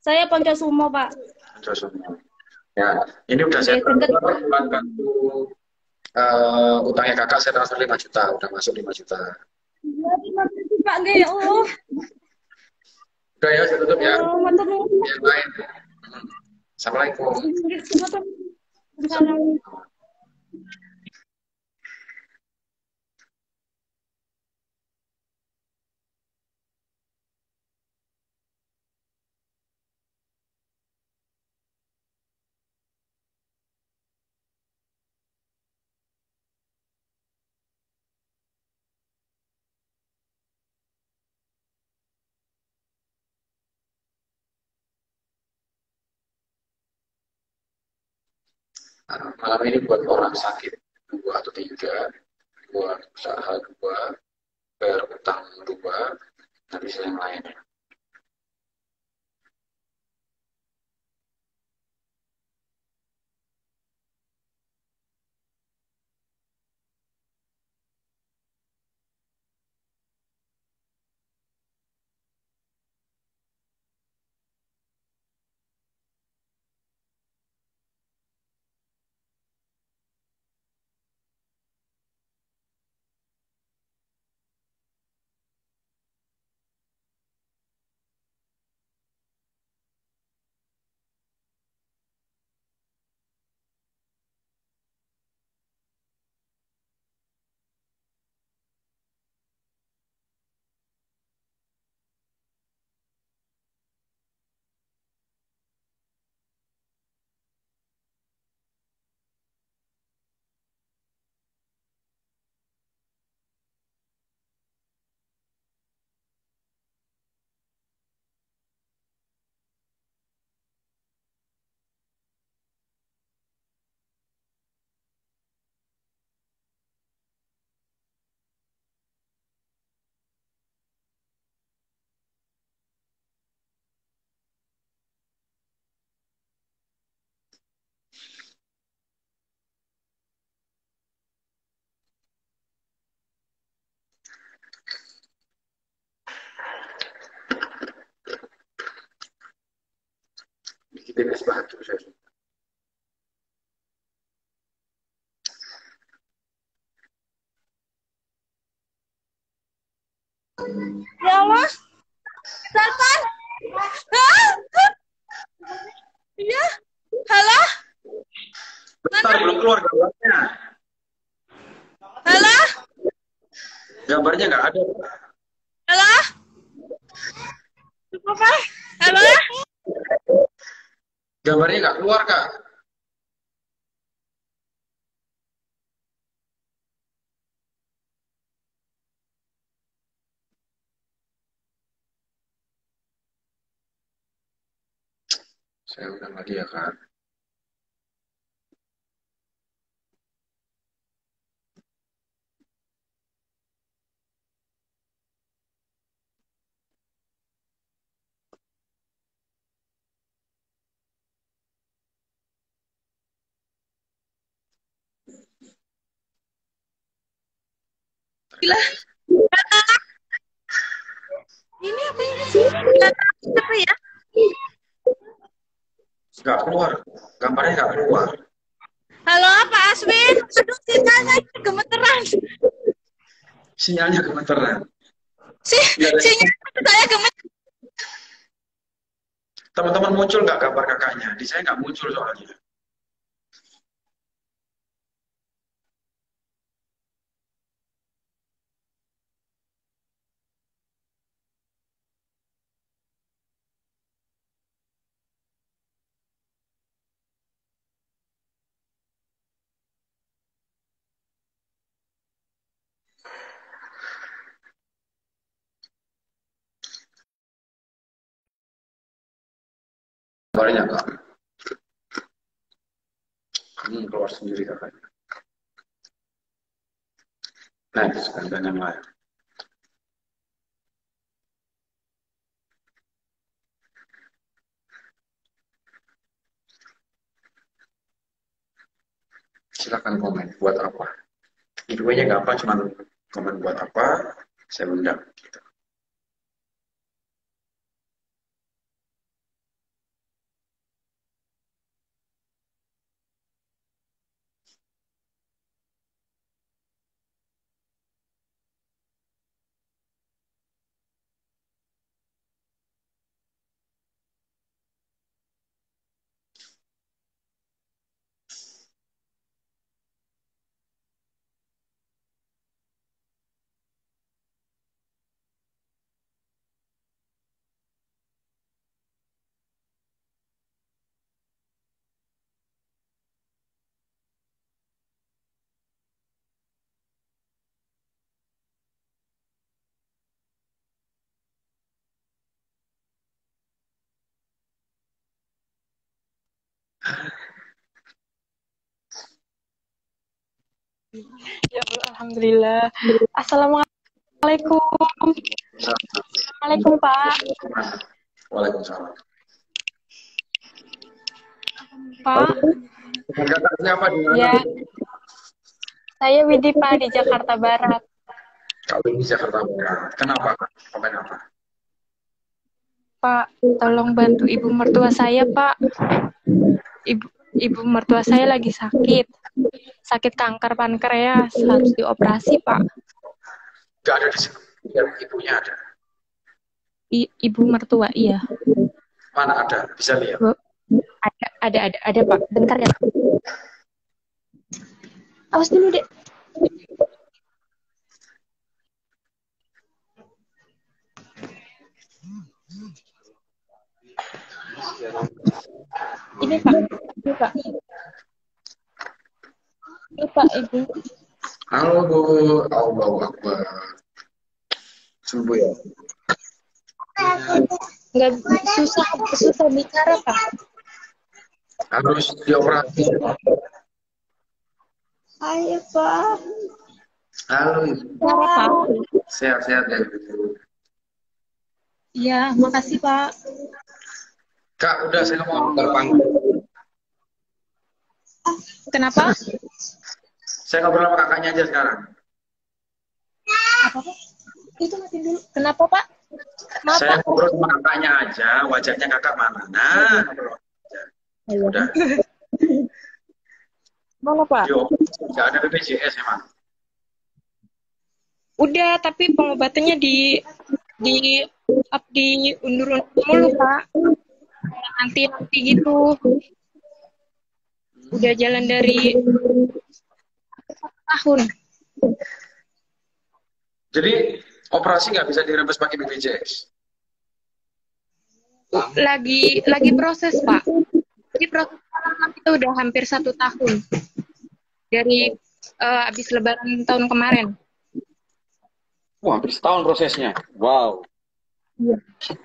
Saya Ponco Sumo, Pak. Semua. Ya, ini udah saya buat bantu eh, utangnya kakak saya transfer 5 juta, udah masuk 5 juta. Ya, terima kasih, Pak. Nggih, ya Allah. Udah ya, saya tutup ya. Oh. Yang lain. Hmm. Assalamualaikum. Malam ini buat orang sakit dua atau tiga, buat usaha dua, bayar utang dua, nanti saya yang lain. Saya suka. Ya Allah. Selatan. Iya. Halo. Bentar, belum keluar gambarnya. Halo. Gambarnya nggak ada. Halo. Apa? Halo. Gambarnya nggak keluar, Kak. Saya udah lagi ya, Kak. Gila. Ini apa ini sih? Apa ya? Nggak keluar. Gambarnya nggak keluar. Halo, Pak Aswin. Aduh, sinyalnya gemeteran. Sinyalnya gemeteran. Si, Nggak ada. sinyal saya gemeteran. Teman-teman muncul nggak gambar kakaknya? Di saya nggak muncul soalnya. Gambarnya nggak. Hmm, keluar sendiri kakaknya. Next, konten yang lain. Silakan komen buat apa. Giveaway-nya gampang, cuma komen buat apa, saya undang. Ya Allah, Alhamdulillah. Assalamualaikum. Assalamualaikum Pak. Waalaikumsalam. Pak, Kakak siapa di mana? ya. Saya Widi Pak di Jakarta Barat. Kak di Jakarta Barat. Kenapa? Komen apa? Pak, tolong bantu ibu mertua saya, Pak. Ibu ibu mertua saya lagi sakit. Sakit kanker pankreas, harus dioperasi, Pak. Gak ada di sini. Ya, ibunya ada. I, ibu mertua, iya. Mana ada? Bisa lihat. Bu, Ada, ada, ada, ada, Pak. Bentar ya. Pak. Awas dulu, Dek. Ini, Pak. Ini, Pak. Pak, Ibu. Halo Bu. Allahu Akbar. Sembuh ya. Nggak susah, susah bicara, Pak. Harus dioperasi. Ayo, Pak. Halo. Pak. Sehat-sehat ya Bu. Iya, makasih, Pak. Kak, udah saya mau panggung. Kenapa? Saya ngobrol sama kakaknya aja sekarang. Apa, Pak? Itu matiin dulu. Kenapa, Pak? Maaf, Saya Pak. ngobrol sama kakaknya aja. Wajahnya kakak mana? Nah, ngobrol aja. Udah. Mana Pak? Yo, nggak ada BPJS emang. Udah, tapi pengobatannya di di up di undur mulu Pak. Nanti nanti gitu. Udah jalan dari tahun. Jadi operasi nggak bisa direbus pakai BPJS. Lagi lagi proses Pak. Jadi proses itu udah hampir satu tahun dari eh, habis Lebaran tahun kemarin. Wah, hampir setahun prosesnya. Wow.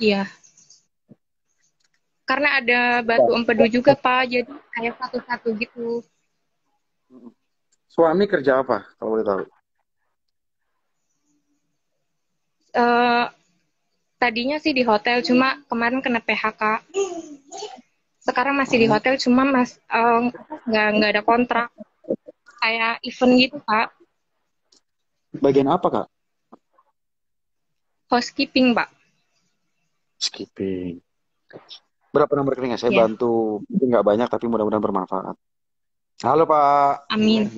Iya. Karena ada batu empedu juga Pak, jadi kayak satu-satu gitu. Suami kerja apa kalau boleh tahu? eh tadinya sih di hotel, cuma kemarin kena PHK. Sekarang masih di hotel, cuma mas eh, nggak nggak ada kontrak. Kayak event gitu Pak, Bagian apa kak? housekeeping Pak. Skipping. Berapa nomor rekeningnya? Saya Iya. bantu. Mungkin nggak banyak tapi mudah-mudahan bermanfaat. Halo Pak. Amin.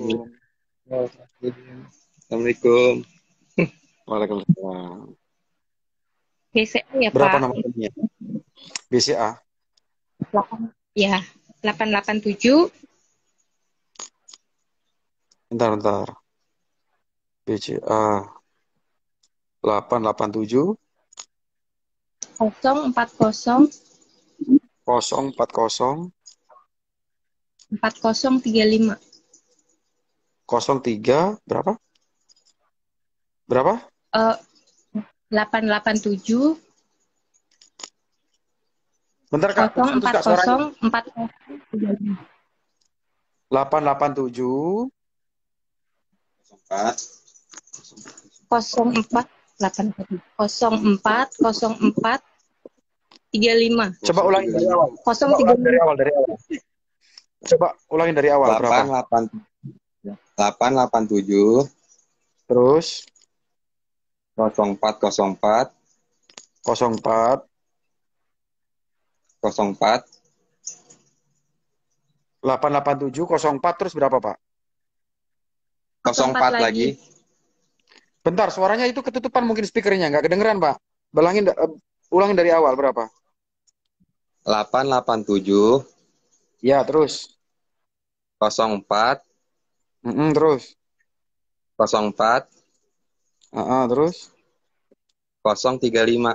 Assalamualaikum. Waalaikumsalam. BCA ya Berapa Pak? nomor rekeningnya? BCA. Delapan- Ya, 887 Bentar, bentar. BCA 887 040 040 4035 03 berapa? Berapa? eh 887 Bentar Kak, putus Kak suaranya. 040 4035 887 Empat. 04 04 04 35 Coba ulangin dari awal. Coba ulangin dari 035 awal dari awal. Coba ulangin dari awal Delapan berapa? delapan delapan delapan tujuh Terus kosong empat kosong empat 04 kosong empat 887 04 terus berapa Pak? kosong empat lagi Bentar, suaranya itu ketutupan mungkin speakernya, nggak kedengeran Pak. Balangin, eh, ulangin dari awal berapa? Delapan delapan tujuh Ya, terus. kosong empat Mm-mm, terus. kosong empat Ah, ah, terus. kosong tiga lima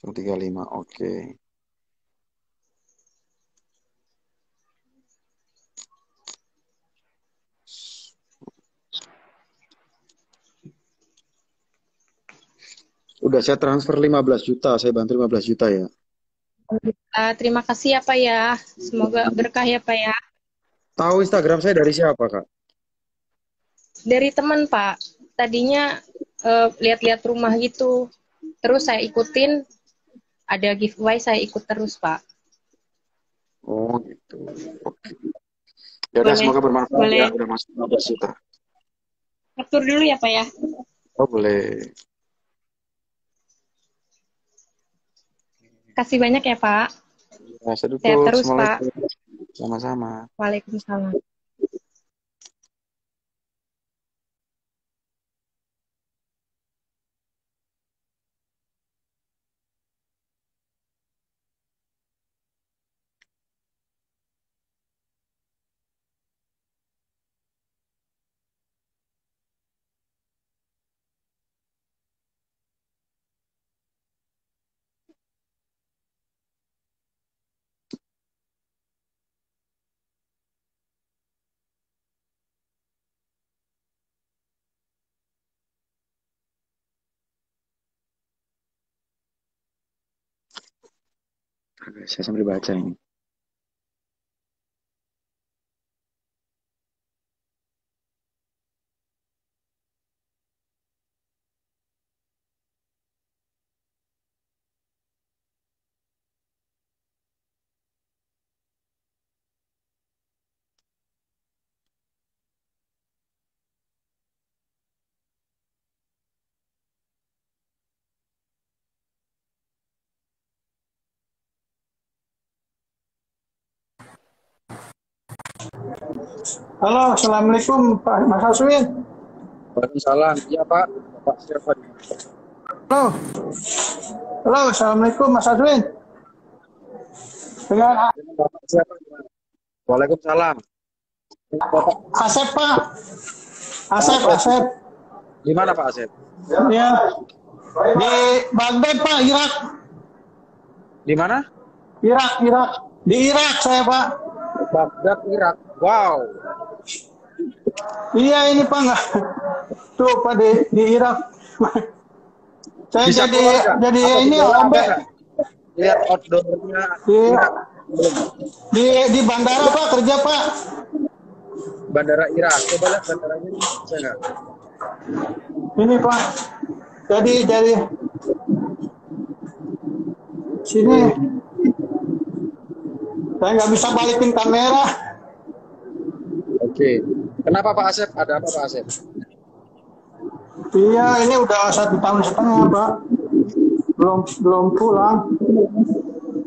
35, oke. Udah saya transfer 15 juta, saya bantu 15 juta ya. Eh, terima kasih ya Pak ya semoga berkah ya Pak ya Tahu Instagram saya dari siapa, Kak? dari teman Pak tadinya eh, lihat-lihat rumah gitu terus saya ikutin ada giveaway saya ikut terus Pak Oh, gitu. Oke. Ya udah semoga bermanfaat Boleh. ya, udah masuk 15 juta. atur dulu ya Pak ya Oh, boleh. Kasih banyak ya Pak Ya. Sehat terus, Assalamualaikum. Sama-sama. Waalaikumsalam saya sambil baca ini. Halo, Assalamualaikum Pak Mas Aswin. Waalaikumsalam. Iya Pak. Pak siapa? Halo. Halo, Assalamualaikum Mas Aswin. Dengan Bapak siapa? Waalaikumsalam. Bapak Asep Pak. Asep, Asep. di mana Pak Asep? Ya. Di Baghdad Pak, Irak. Di mana? Irak, Irak. Di Irak saya Pak. Baghdad, Irak. Wow. Iya ini Pak nggak. Tuh Pak di, di Irak. saya Bisa jadi keluar nggak? jadi Atau ini di sampai nggak? Lihat outdoornya. Iya. Irak. Belum. di di bandara Pak kerja Pak. Bandara Irak. Coba lihat bandaranya ini bisa nggak? Ini Pak. Jadi jadi sini saya nggak bisa balikin kamera. Oke. Kenapa Pak Asep? Ada apa Pak Asep? Iya ini udah satu tahun setengah Pak. Belum belum pulang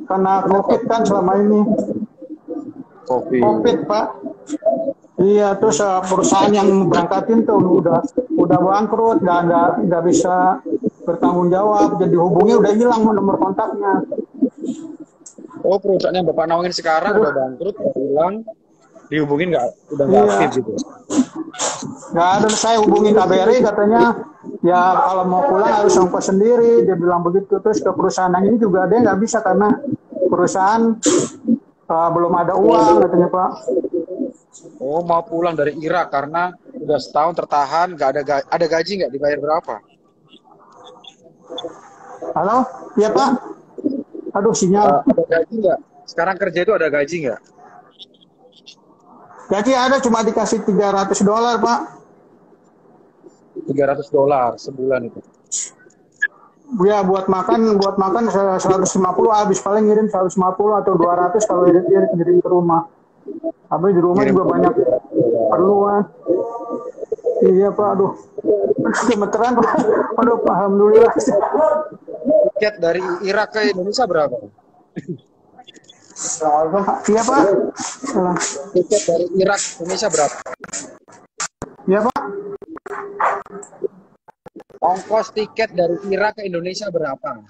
karena covid kan selama ini. Kopi. Covid Pak. Iya terus eh, perusahaan yang berangkatin tuh udah udah bangkrut dan nggak nggak bisa bertanggung jawab jadi hubungi udah hilang nomor kontaknya. Oh perusahaan yang Bapak naungin sekarang udah bangkrut, udah hilang, dihubungin nggak, udah nggak Iya. aktif gitu. Nggak ada saya hubungi KBRI katanya ya kalau mau pulang harus ongkos sendiri dia bilang begitu terus ke perusahaan yang ini juga dia nggak bisa karena perusahaan eh, belum ada uang katanya Pak. Oh mau pulang dari Irak karena udah setahun tertahan, nggak ada ga- ada gaji nggak dibayar berapa? Halo, iya Pak. Aduh sinyal. ada gaji nggak? Sekarang kerja itu ada gaji nggak? Gaji ada cuma dikasih 300 dolar Pak. 300 dolar sebulan itu. Ya buat makan buat makan se- 150 habis paling ngirim 150 atau 200 kalau dia ngirim ke rumah. Tapi di rumah Ngirim juga banyak perluan. Iya Pak, aduh. Gemeteran Pak. Aduh, Alhamdulillah. Tiket dari Irak ke Indonesia berapa? Iya Pak. Tiket dari Irak ke Indonesia berapa? Iya Pak. Ongkos tiket dari Irak ke Indonesia berapa?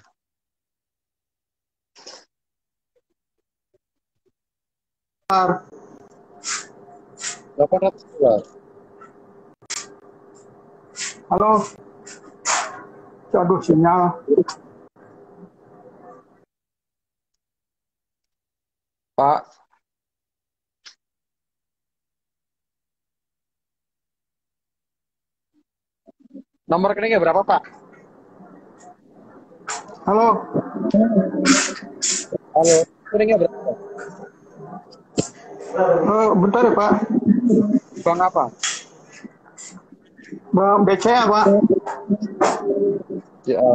Bentar. 800 dolar. Halo. Aduh sinyal. Pak, nomor rekeningnya berapa Pak? Halo. Halo, rekeningnya berapa? Oh, bentar ya Pak. Bang apa? Bang BCA Pak. Ya.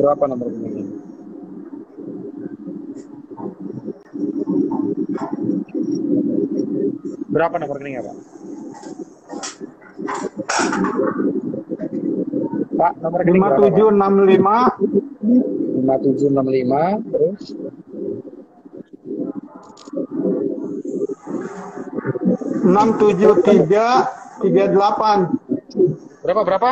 Berapa nomor rekeningnya? Berapa nomor rekeningnya Pak? Pak, nomor rekening berapa? Pak? 5765 5765 terus 67338 berapa berapa?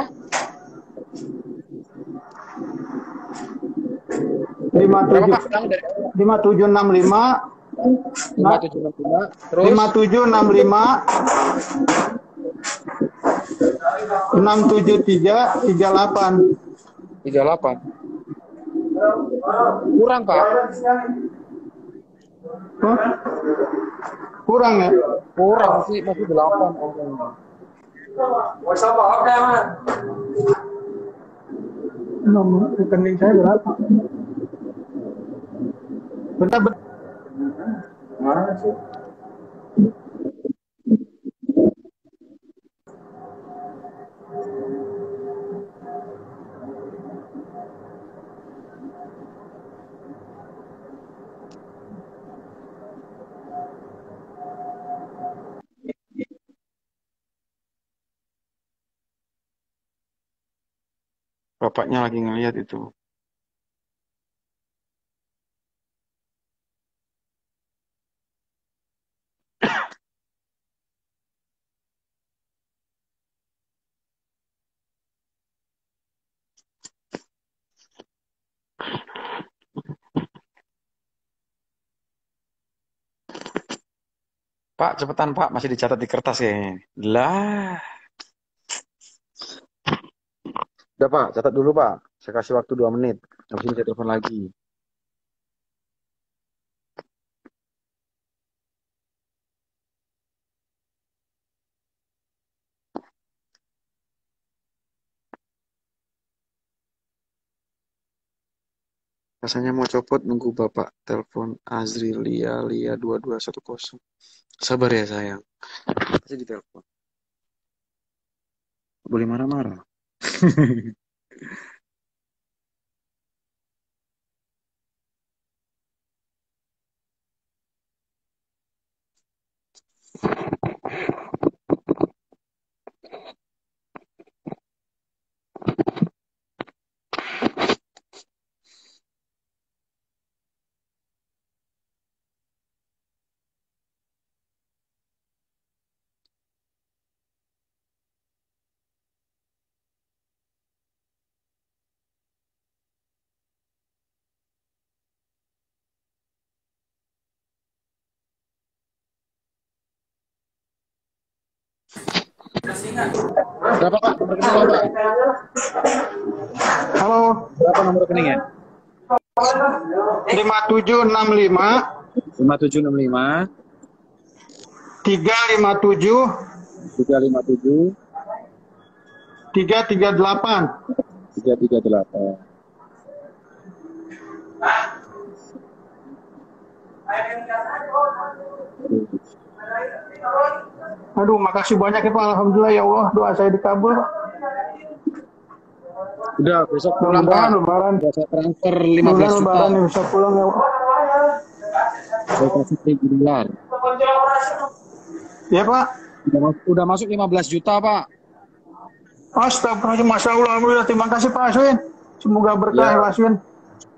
57 Berapa Pak? Ulang dari 5765 Nah, 5765 terus 5765 67338 38 kurang Pak Hah? Kurang ya? kurang sih masih 8 angkanya. Nomor rekening saya berapa? Bentar, bentar. Mana sih? bapaknya lagi ngeliat itu Pak, cepetan Pak, masih dicatat di kertas kayaknya. Lah. Udah Pak, catat dulu Pak. Saya kasih waktu 2 menit. Habis ini saya telepon lagi. Rasanya mau copot nunggu Bapak telepon Azri Lia Lia 2210. Sabar ya sayang. Masih ditelepon. Boleh marah-marah. Berapa Pak? Rekening Bapak? Halo, Berapa nomor rekeningnya? 5765 5765 357 357 338. 338. Aduh, makasih banyak ya Pak. Alhamdulillah ya Allah, doa saya dikabul. Udah besok pulang Pak. lebaran. Saya transfer 15 Mudah-mudahan juta. lebaran ini bisa pulang ya Allah. Saya kasih 1000 dolar. Ya Pak. Udah, udah masuk 15 juta Pak. Astagfirullahaladzim, Masya Allah, Alhamdulillah. Terima kasih Pak Aswin. Semoga berkah Ya. ya Pak Aswin.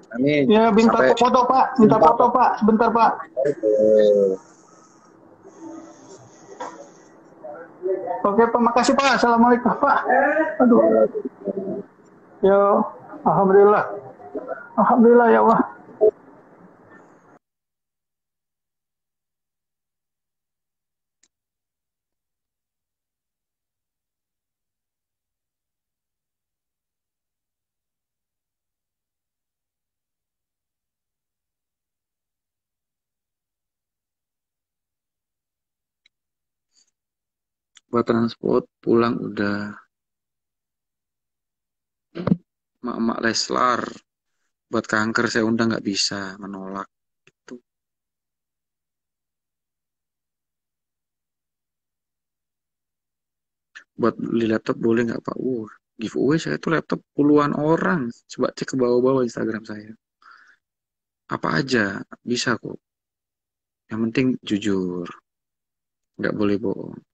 Amin. Ya, minta Sampai- foto Pak. Minta Minta foto Pak. Sebentar Pak. Oke Pak, makasih Pak. Assalamualaikum Pak. Aduh. Ya, Alhamdulillah. Alhamdulillah ya Allah. Buat transport pulang udah. Mak-mak Leslar buat kanker saya undang nggak bisa menolak itu buat beli laptop boleh nggak Pak? Uh, giveaway saya tuh laptop puluhan orang. Coba cek ke bawah-bawah Instagram saya. Apa aja bisa kok. Yang penting jujur nggak boleh bohong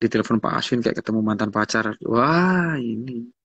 di telepon Pak Aswin kayak ketemu mantan pacar. Wah, ini.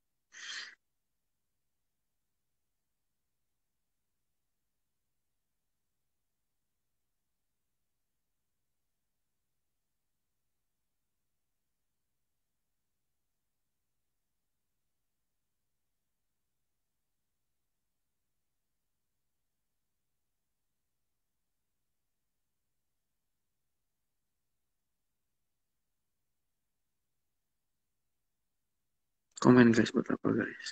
Komen guys buat apa guys?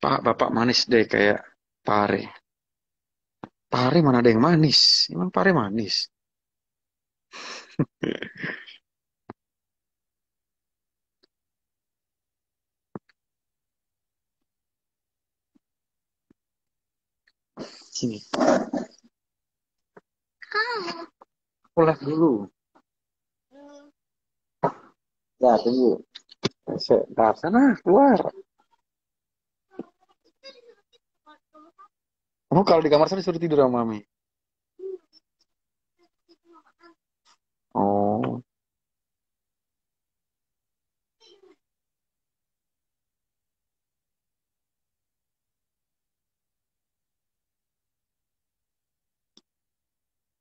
Pak, bapak manis deh kayak pare. Pare mana ada yang manis? Emang pare manis? Sini. Aku live dulu. Ya, tunggu. Sebentar, sana, keluar. Kamu kalau di kamar saya suruh tidur sama mami. Oh.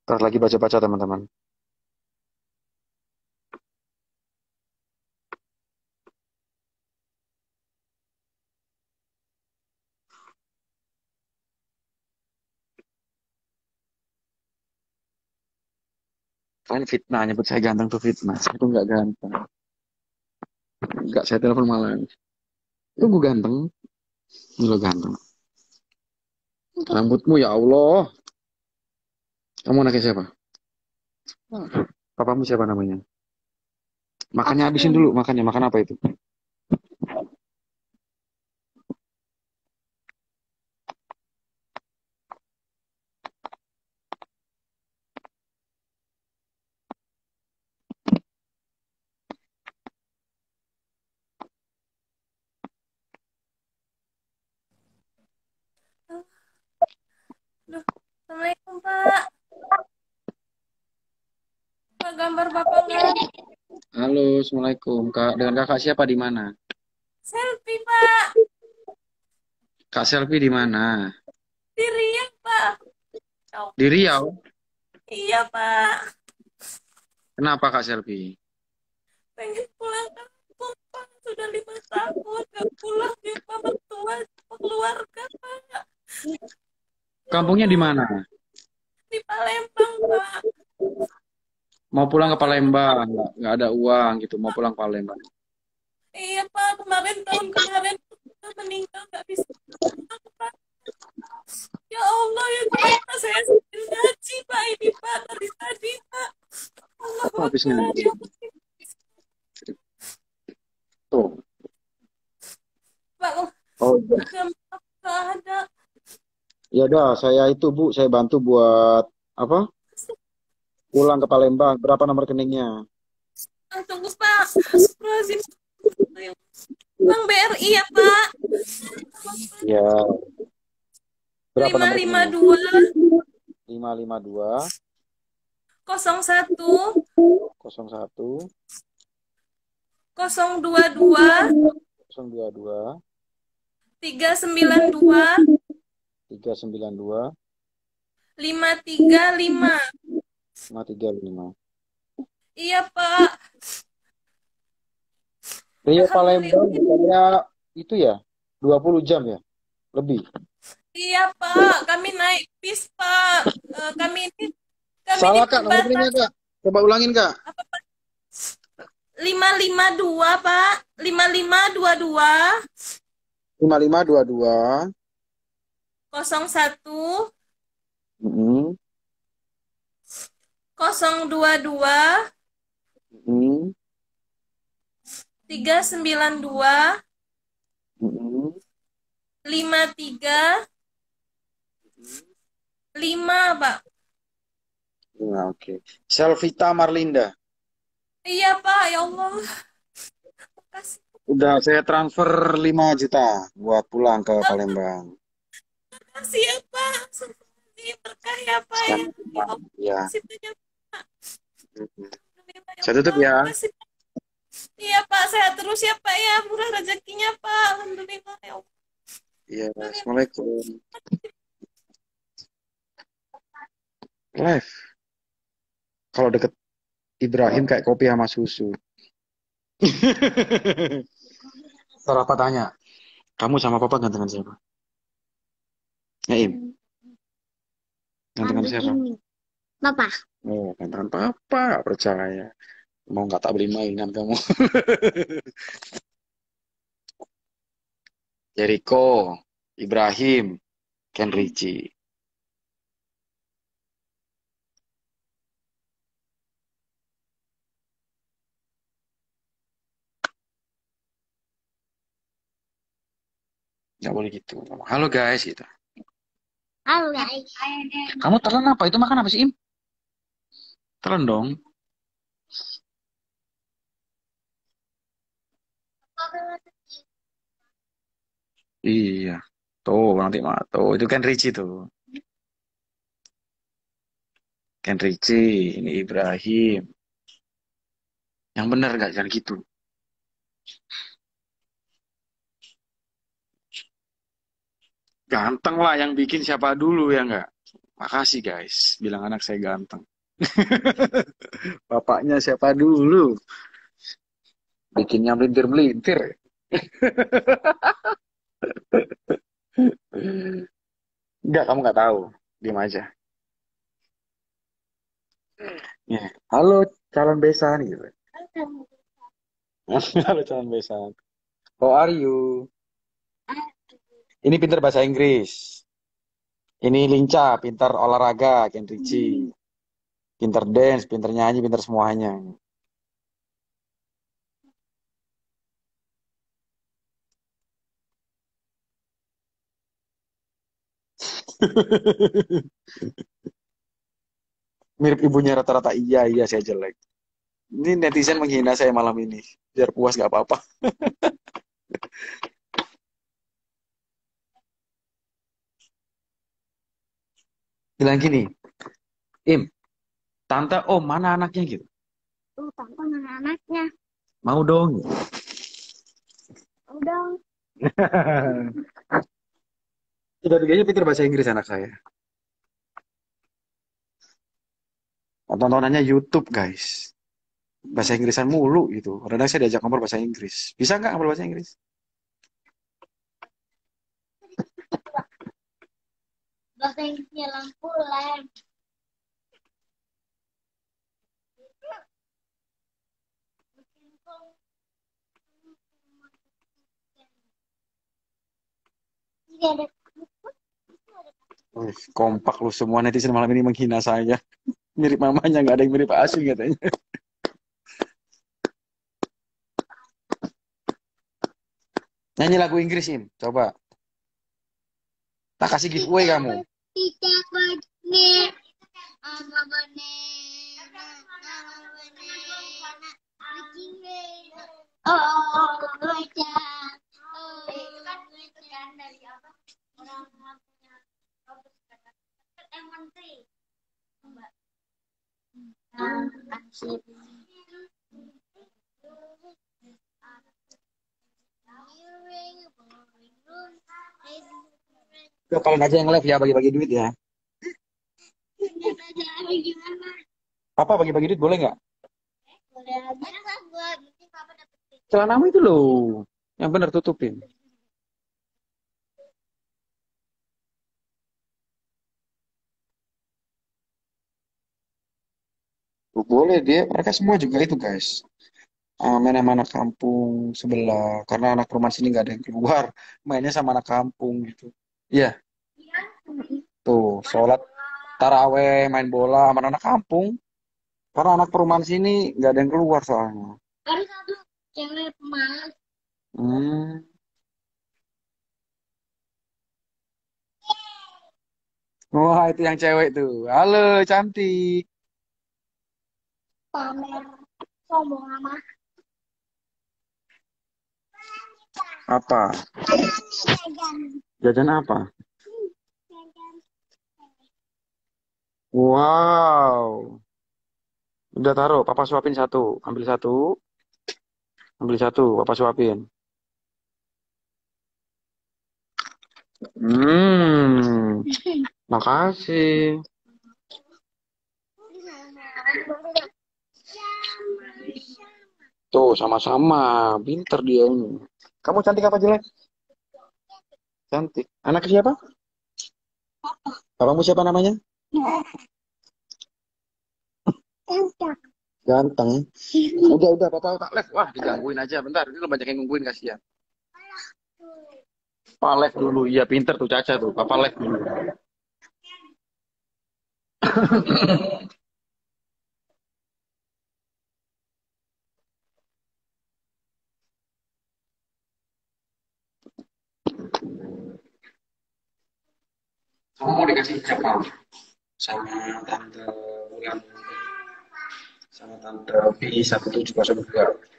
Terus lagi baca-baca teman-teman. Kalian fitnah nyebut saya ganteng tuh fitnah. Saya tuh nggak ganteng. Nggak saya telepon malah. Itu gue ganteng. Ini lo ganteng. Rambutmu ya Allah. Kamu anaknya siapa? Papamu siapa namanya? Makannya habisin dulu, makannya. Makan apa itu? Aduh, Assalamualaikum Pak. Pak gambar Bapak nggak? Halo, Assalamualaikum. Kak, dengan kakak siapa di mana? Selfie Pak. Kak Selfie di mana? Di Riau Pak. Oh, Di Riau. iya Pak. Kenapa Kak Selfie? Pengen pulang kampung Pak. Sudah lima tahun nggak pulang di Pak mertua sama keluarga Pak. Kampungnya di mana? Di Palembang Pak. Mau pulang ke Palembang, nggak, nggak ada uang gitu. Mau pulang ke Palembang. Iya Pak. Kemarin tahun kemarin meninggal nggak bisa Pak. Ya Allah ya Tuhan saya sedih ngaji Pak ini Pak dari tadi Pak. Allah habis Akbar, ngaji? ya. Tuh. Pak Oh, nggak ada. ya udah. Saya itu Bu, saya bantu buat apa? Pulang ke Palembang. Berapa nomor rekeningnya? Ah, tunggu Pak. Astagfirullahaladzim. Bang BRI ya Pak. Ya. Berapa Lima lima dua Lima lima dua kosong satu kosong satu kosong dua dua kosong dua dua tiga sembilan dua tiga sembilan dua lima tiga lima. Lima tiga lima. Iya Pak. Rio Palembang bukannya itu ya 20 jam ya lebih. Iya Pak. Kami naik bis Pak. Eh, kami ini kami Salah kak nomor rekeningnya perbatasan kak. Coba ulangin kak. lima lima dua Pak. Lima lima dua dua lima 022 hmm. 392 hmm. 53 5 Pak Nah, Oke. Okay. Selvita Marlinda. Iya Pak, ya Allah. Makasih. Udah saya transfer 5 juta buat pulang ke Palembang. Makasih ya Pak. Berkah ya Pak. Sekarang, ya. ya. Ya Saya tutup ya. Iya Pak. Sehat terus ya Pak ya. Murah rezekinya Pak. Alhamdulillah ya. Iya, Assalamualaikum. Live. Kalau deket Ibrahim kayak kopi sama susu. Apa tanya? Kamu sama papa gantengan siapa? Ya, Im. Gantengan siapa? Bapak. Oh, gantengan papa. Percaya. Mau nggak tak beli mainan kamu. Jericho, Ibrahim, Ken Richie. Nggak boleh gitu. Halo guys, gitu. Halo guys. Kamu telan apa? Itu makan apa sih, Im? Telan dong. Iya. Tuh, nanti mah. Tuh, itu Ken Richie tuh. Ken Richie, ini Ibrahim. Yang bener gak? Jangan gitu. Ganteng lah yang bikin siapa dulu ya nggak? Makasih guys, bilang anak saya ganteng. Bapaknya siapa dulu? Bikinnya melintir-melintir. Enggak, kamu nggak tahu. Diam aja. Ya. Halo calon besan gitu. Halo calon besan. How are you? Ini pintar bahasa Inggris. Ini lincah, pintar olahraga, Ken Ricci. Pintar dance, pintar nyanyi, pintar semuanya. Mirip ibunya rata-rata iya, iya saya jelek. Ini netizen menghina saya malam ini. Biar puas gak apa-apa. Bilang gini, Im, tante, oh mana anaknya gitu? Tuh, tante mana anaknya? Mau dong. Udah. Tiga-tiganya pintar bahasa Inggris anak saya. Tontonannya YouTube, guys. Bahasa Inggrisan mulu gitu. Kadang saya diajak ngobrol bahasa Inggris. Bisa nggak ngobrol bahasa Inggris? Bahasa Inggrisnya lampu Wih, kompak lu semua netizen malam ini menghina saya. Mirip mamanya, nggak ada yang mirip Asin katanya. Nyanyi lagu Inggris, Im. Coba. Tak kasih giveaway kamu. Tidak benar. Oh, baca. Oh, itu kan kan dari apa? Orang punya Lemon tree. Mbak. Asik. Udah kalian aja yang live ya, bagi-bagi duit ya. Papa bagi-bagi duit boleh nggak? Boleh Celanamu itu loh. Yang benar tutupin. Boleh dia, mereka semua juga itu guys. Ah, main sama anak kampung sebelah, karena anak perumahan sini nggak ada yang keluar, mainnya sama anak kampung gitu. Iya, tuh sholat taraweh, main bola sama anak kampung. Karena anak perumahan sini nggak ada yang keluar soalnya. Hmm. Wah, itu yang cewek tuh. Halo, cantik. Pamer sombong sama Apa? Jajan apa? Wow. Udah taruh, papa suapin satu. Ambil satu. Ambil satu, papa suapin. Hmm. Makasih. Tuh, sama-sama. Pinter dia ini. Kamu cantik apa jelek? Cantik. Anak siapa? Papamu siapa namanya? Ganteng. Udah, udah, papa tak live. Wah, digangguin aja. Bentar, ini lo banyak yang nungguin kasihan. Papa live dulu. Iya, pinter tuh Caca tuh. Papa live dulu. kasih hijab mau sama tante Wulan sama tante P1702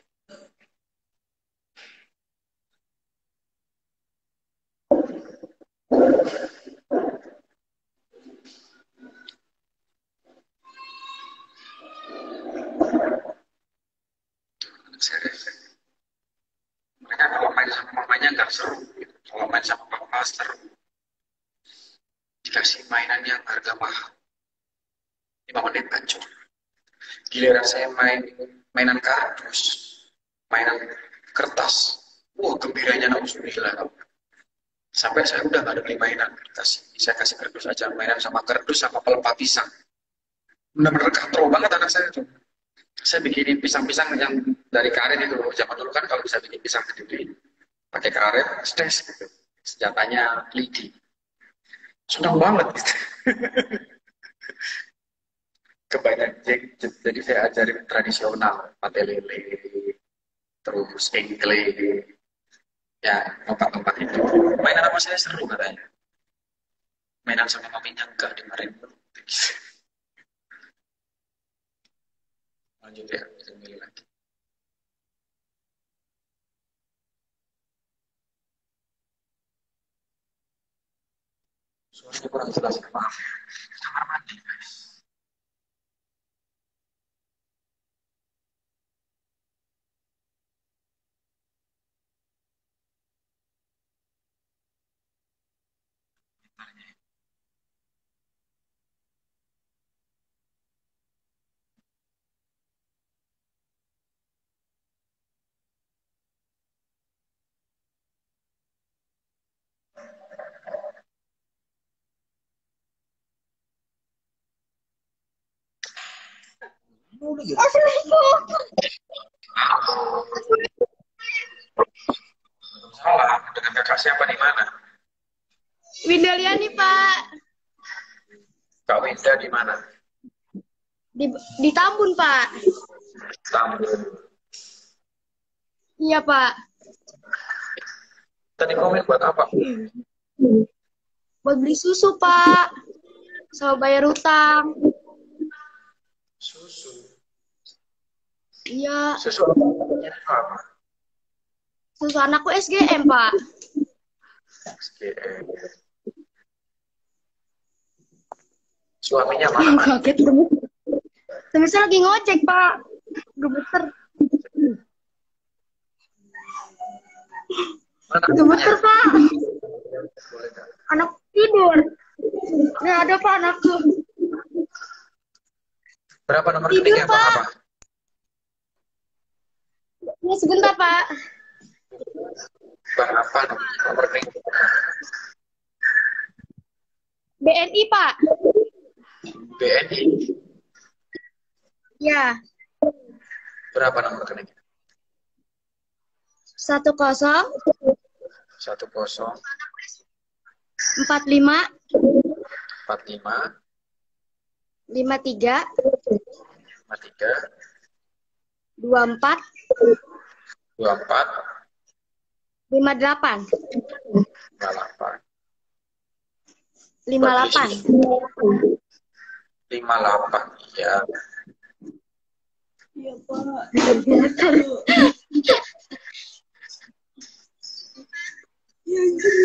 saya main mainan kardus, mainan kertas. Wah, gembiranya nauzubillah. Sampai saya udah gak ada beli mainan kertas. Saya kasih kardus aja, mainan sama kardus sama pelepah pisang. Benar-benar katro banget anak saya tuh. Saya bikinin pisang-pisang yang dari karet itu. Zaman dulu kan kalau bisa bikin pisang sendiri, pakai karet, stres gitu. Senjatanya lidi. Senang banget gitu. Kebanyakan jadi saya ajarin tradisional, mate lele, terus engkle, ya tempat-tempat itu. Mainan sama saya seru katanya. Mainan sama maminya enggak kemarin. Lanjut ya, kita milih lagi. Suaranya kurang jelas, maaf. Kamar mandi, guys. Salah, dengan kakak siapa di mana? Winda Liani, Pak. Kak Winda di mana? Di, di Tambun, Pak. Tambun. Iya, Pak. Tadi komen buat apa? Buat beli susu, Pak. Sama bayar utang. Susu. Iya, Susu apa? susu anakku SGM, Pak. SGM. Suaminya mana? Kaget, gemeter. Tapi saya lagi ngojek, Pak. Gemeter. Gemeter, Pak. Anak tidur. Nggak ada, Pak, anakku. Berapa nomor Tidur, rekeningnya Pak. apa? Ya, sebentar, Pak. Bang apa nomor rekening? BNI, Pak. BNI. Ya. Berapa nomor rekeningnya? Satu kosong Satu kosong empat lima empat lima lima tiga lima tiga dua empat dua empat lima delapan lima delapan lima delapan lima delapan ya Iya, Pak. Ya, anjir.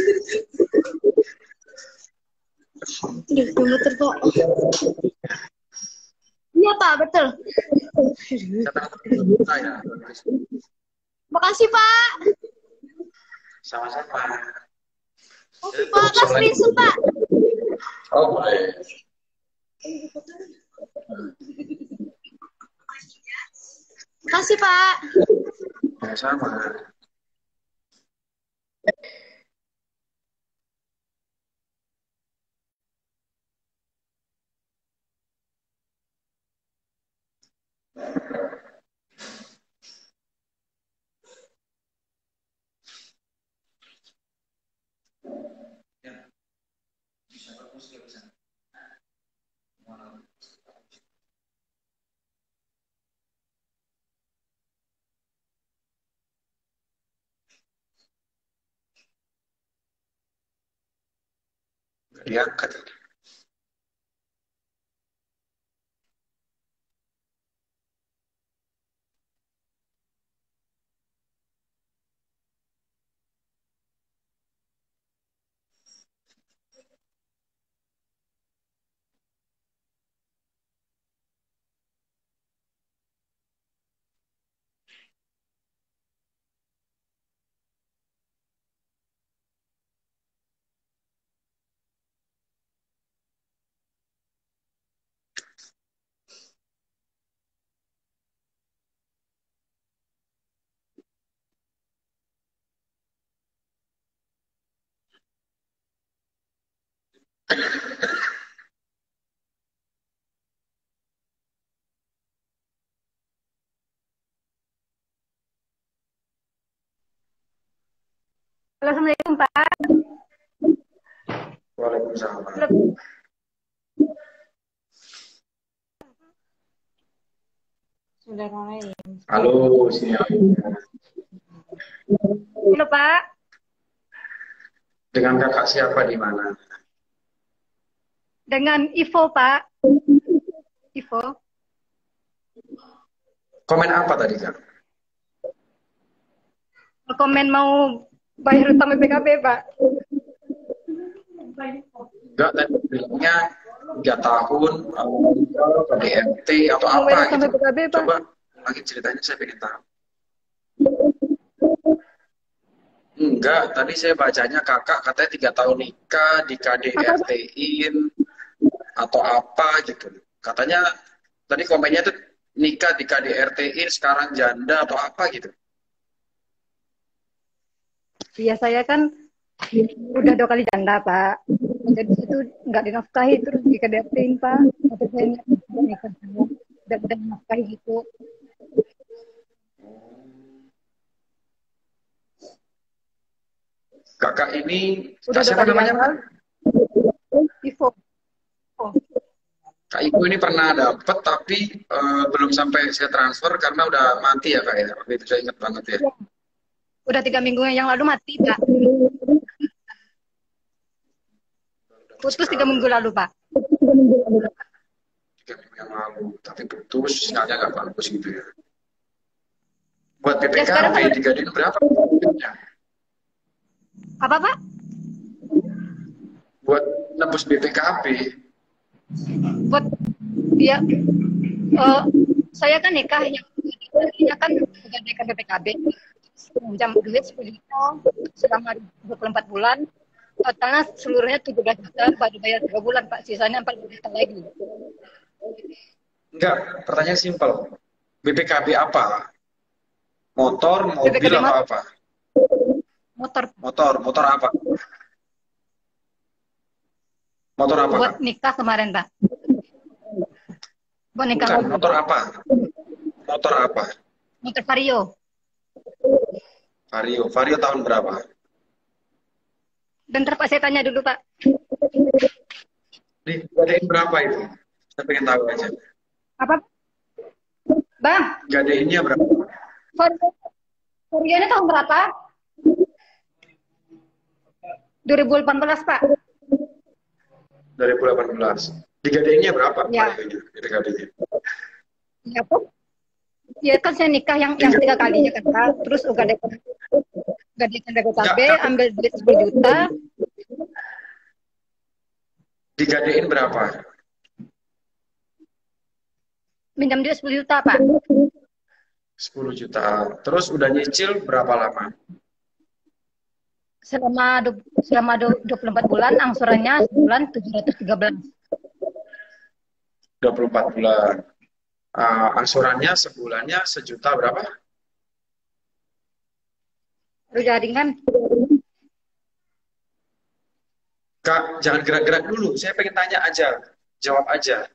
Aduh, gemeter kok. Iya Pak, betul. saya Makasih Pak. sama-sama Makasih Pak, kasih screenshot Pak. oh boleh Makasih Pak. sama-sama Nggak Halo, Assalamualaikum Pak. Waalaikumsalam. Halo, sini. Halo Pak. Dengan kakak siapa di mana? Dengan Ivo Pak. Ivo. Komen apa tadi kak? Komen mau bayar utang BPKB Pak. Enggak, tadi bilangnya tiga tahun KDRT atau Mau apa gitu. BPKB Pak. Coba lagi ceritanya saya pengen tahu. Enggak, tadi saya bacanya kakak katanya tiga tahun nikah di KDRT-in atau apa gitu. Katanya tadi komennya tuh nikah di KDRT-in sekarang janda atau apa gitu. Iya saya kan udah dua kali janda Pak. Jadi situ nggak dinafkahi terus dikadetin Pak. Tapi saya nikah saya udah udah dinafkahi gitu. Kakak ini Udah siapa namanya? gagal. Ivo. Kak Ibu ini pernah dapet tapi eh, belum sampai saya transfer karena udah mati ya kak ya. Waktu itu saya ingat banget ya. udah tiga minggu yang lalu mati Pak. Putus tiga minggu lalu Pak. Tiga minggu yang lalu. Tapi putus sinyalnya nggak bagus gitu ya. Buat Ya, sekarang BPKB kalau- digadein berapa? Apa Pak? Buat nebus BPKB buat dia eh, saya kan nikah yang dia kan menggantikan BPKB jam duit 10 juta selama 24 bulan totalnya seluruhnya 17 juta baru bayar 3 bulan Pak sisanya 40 juta lagi Enggak, pertanyaan simpel. BPKB apa? Motor, mobil BPKB apa apa? motor Motor, motor apa? Motor apa? buat nikah kemarin Pak buat nikah Bukan, motor apa? Motor apa? motor Vario Vario, Vario tahun berapa? bentar Pak saya tanya dulu Pak Digadein berapa itu? Saya pengen tahu aja. apa Bang Gadeinnya berapa? Vario Vario ini tahun berapa 2018 Pak 2018. Digadeinnya berapa? Ya. BPKB-nya? Ya apa? Ya kan saya nikah yang yang tiga kalinya kan. Terus udah ada BPKB, Enggak. ambil duit 10 juta, Digadein berapa? minjam duit 10 juta Pak. 10 juta. Terus udah nyicil berapa lama? Selama selama du- 24 bulan angsurannya sebulan 713. 24 bulan. Ah, angsurannya sebulannya sejuta berapa? Jadi kan Kak, jangan gerak-gerak dulu. Saya pengen tanya aja, jawab aja.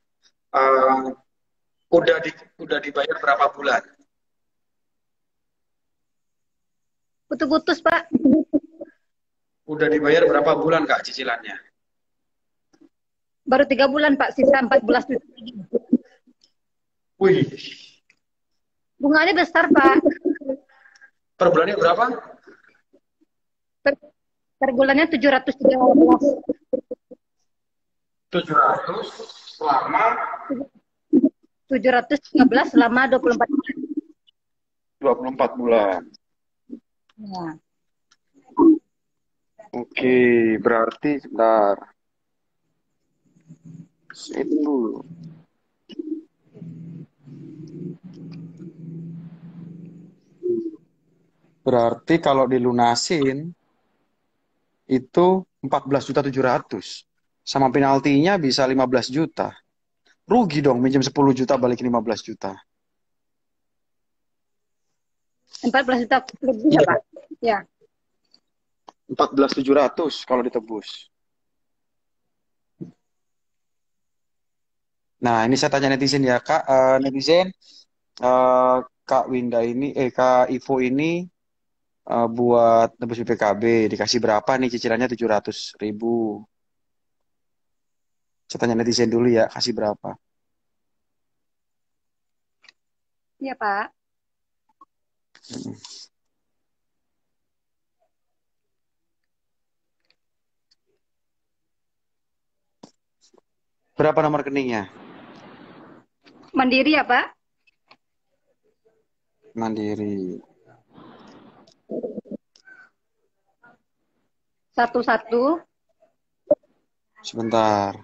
Ah, udah di, udah dibayar berapa bulan? putus-putus Pak. Udah dibayar berapa bulan Kak cicilannya? Baru tiga bulan Pak, sisa 14 juta lagi. Wih, Bunganya besar Pak. per bulannya berapa? Per, per bulannya 713. 700 selama 713 selama 24 bulan. 24 bulan. Ya. Oke, berarti sebentar. Itu dulu. Berarti kalau dilunasin itu 14 juta 700. Sama penaltinya bisa 15 juta. Rugi dong minjem 10 juta balik 15 juta. 14 juta lebih ya Iya. Pak. Ya. 14 700 kalau ditebus. Nah, ini saya tanya netizen ya, Kak. Eh, netizen, eh, Kak Winda ini, eh Kak Ivo ini eh, buat nebus BPKB dikasih berapa nih cicilannya 700 ribu. Saya tanya netizen dulu ya, kasih berapa? Iya, Pak. Berapa nomor rekeningnya? Mandiri ya, Pak? Mandiri. Satu-satu. Sebentar.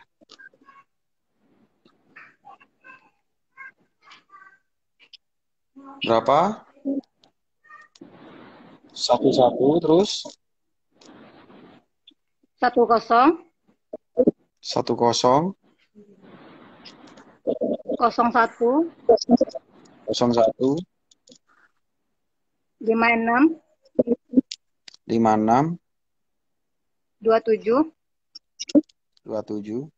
Berapa? Satu-satu terus Satu kosong. satu kosong 01 01 56 56 27 27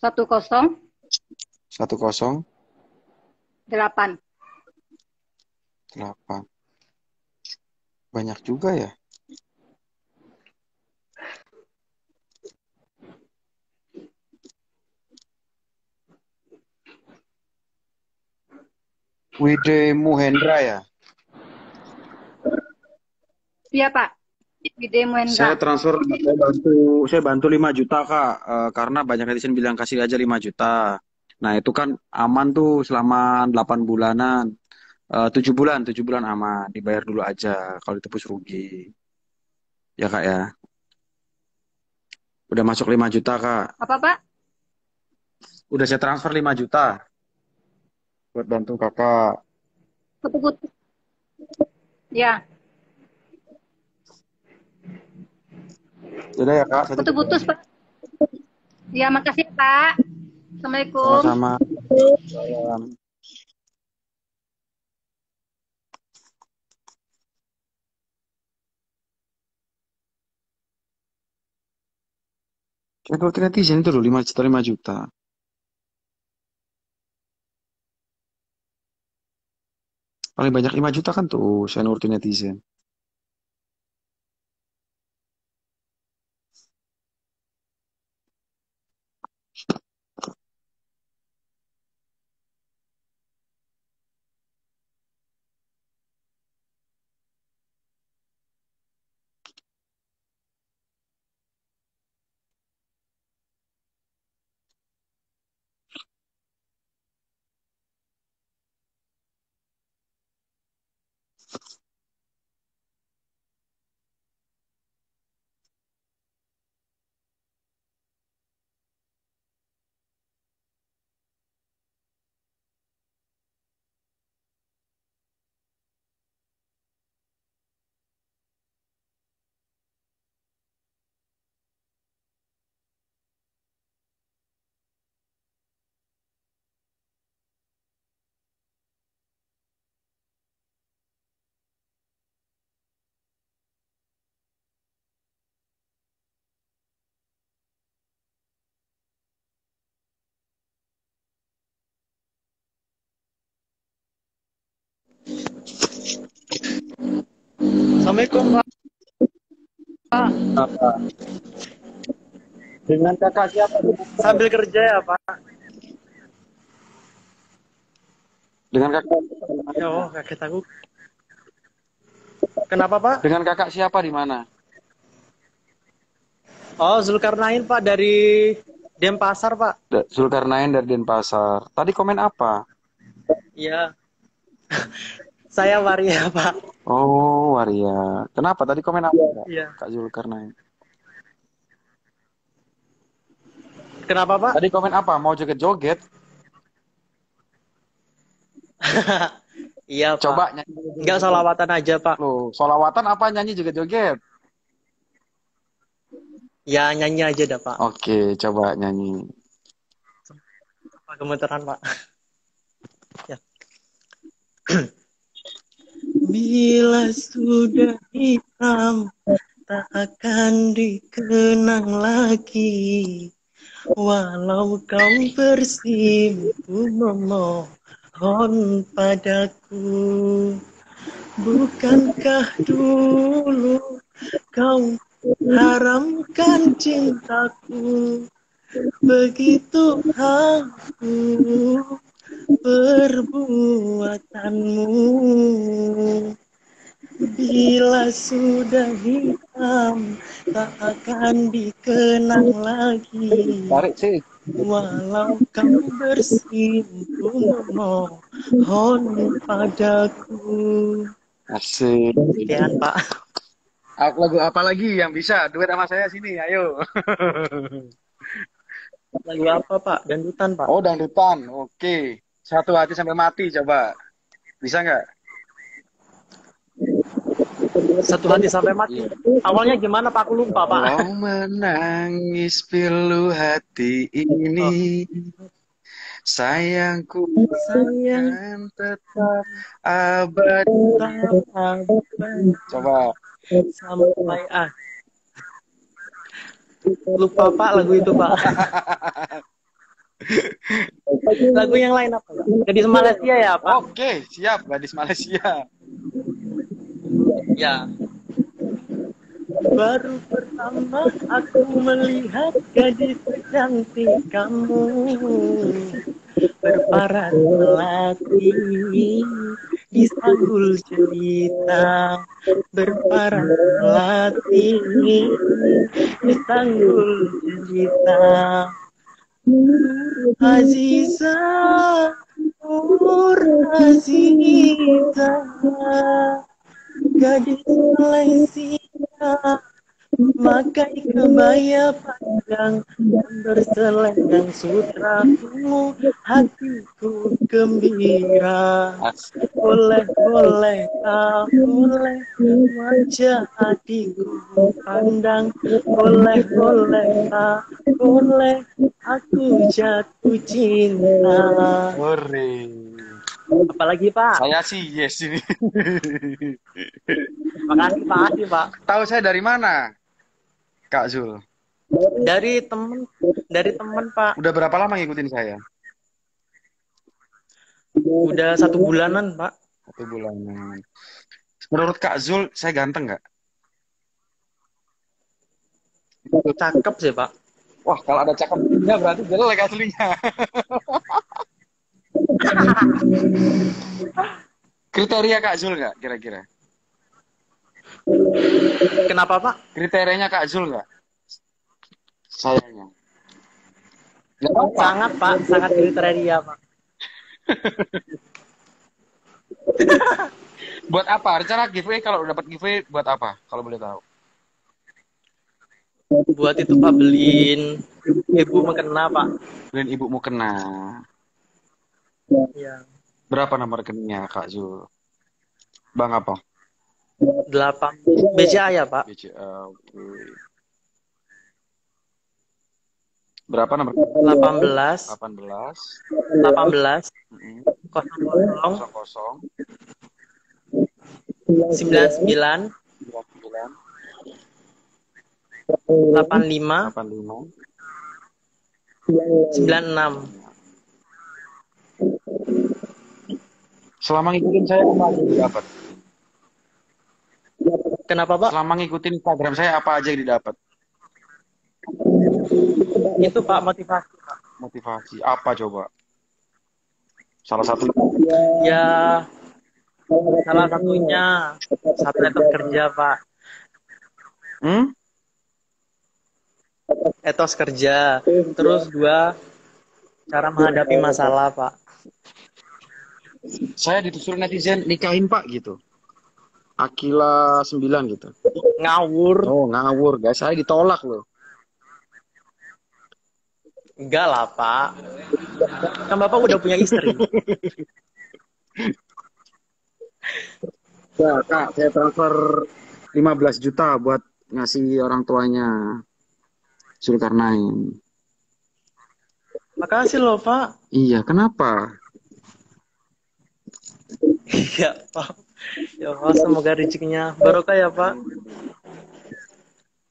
10 10 8 8 banyak juga ya? Wide Muhendra ya. Iya, Pak. Saya Muhendra. transfer, saya bantu, saya bantu 5 juta kak, Eh, karena banyak netizen bilang kasih aja 5 juta. Nah itu kan aman tuh selama 8 bulanan, Eh, 7 bulan, 7 bulan aman, dibayar dulu aja kalau ditebus rugi. Ya kak ya, udah masuk 5 juta kak, Apa, Pak? udah saya transfer 5 juta buat bantu kakak. Putus-putus. Ya, Udah ya kak, putus-putus, Pak. Ya, makasih, Pak. Assalamualaikum. Sama-sama. Salam. Saya nurutin netizen itu loh 5 juta 5 juta. Paling banyak 5 juta kan tuh saya nurutin netizen. Assalamualaikum Pak. Dengan kakak siapa? Sambil kerja ya Pak. Dengan kakak Ya oh, kaget aku. Kenapa Pak? dengan kakak siapa di mana? Oh Zulkarnain Pak dari Denpasar Pak. Zulkarnain dari Denpasar. Tadi komen apa? Iya. Saya Waria Pak. Oh, Waria. Kenapa tadi komen apa? Kak? Iya. Kak Zulkarnain. Kenapa Pak? Tadi komen apa? Mau joget-joget? Iya Pak. Coba nyanyi. Enggak salawatan aja Pak. Loh, solawatan apa nyanyi joget-joget? Ya nyanyi aja dah Pak. Oke, coba nyanyi. Pak gemeteran Pak. Ya. Bila sudah hitam tak akan dikenang lagi. Walau kau bersimpu memohon padaku Bukankah dulu kau haramkan cintaku? Begitu aku perbuatanmu Bila sudah hitam tak akan dikenang lagi Tarik sih. Walau kau bersimpu memohon padaku Asik. Sekian Pak Aku lagu apa lagi yang bisa duet sama saya sini? Ayo. Lagu apa Pak? Dandutan Pak? Oh, dangdutan. Oke. Satu hati sampai mati coba. Bisa nggak? Satu hati sampai mati. Awalnya gimana Pak? Aku lupa Pak. Kau menangis pilu hati ini. Sayangku sayang tetap abadi Coba. Sampai ah. Lupa Pak lagu itu Pak Lagu yang lain apa? Gadis Malaysia ya Pak? Oke siap. Gadis Malaysia. Ya. Baru pertama aku melihat gadis cantik kamu. Berparas melati di sanggul cerita. Berparas melati di sanggul cerita Aziza Nur Aziza gadis Malaysia Makai kebaya panjang dan berselendang sutra ungu hatiku gembira. Boleh boleh tak boleh wajah adikku pandang. Boleh boleh tak boleh aku jatuh cinta. Hore. apalagi pak? Saya sih yes ini. Makasih makasih pak. Tahu saya dari mana? Kak Zul dari temen dari temen pak Udah berapa lama ngikutin saya? udah satu bulanan pak Satu bulanan Menurut Kak Zul saya ganteng nggak? cakep sih pak Wah kalau ada cakepnya berarti jelek aslinya Kriteria Kak Zul nggak kira-kira? Kenapa pak Kriterianya Kak Zul nggak? Sayangnya. Nggak apa-apa. sangat pak sangat kriteria pak Buat apa? Rencana giveaway kalau dapat giveaway buat apa? Kalau boleh tahu. buat itu pak beliin ibu mengena pak Beliin ibumu kena. ya Berapa nomor rekeningnya Kak Zul? Bang apa? Delapan BCA ya pak? BCA. oke. Berapa nomor? 18 18 18 mm, 00 kosong 99 99 85 85 96 Selama ngikutin saya yang didapat? Kenapa pak Selama ngikutin Instagram saya apa aja yang didapat? itu pak motivasi pak Motivasi apa coba? Salah satu ya salah satunya satu etos kerja pak hmm? etos kerja terus dua cara menghadapi masalah pak Saya ditusul netizen nikahin Pak gitu. Akila 9 gitu. ngawur Oh, ngawur guys. Saya ditolak loh. enggak lah pak kan bapak udah punya istri Ya, Kak, saya transfer 15 juta buat ngasih orang tuanya Zulkarnain. makasih loh pak Iya, kenapa? iya pak ya pak semoga rezekinya barokah ya pak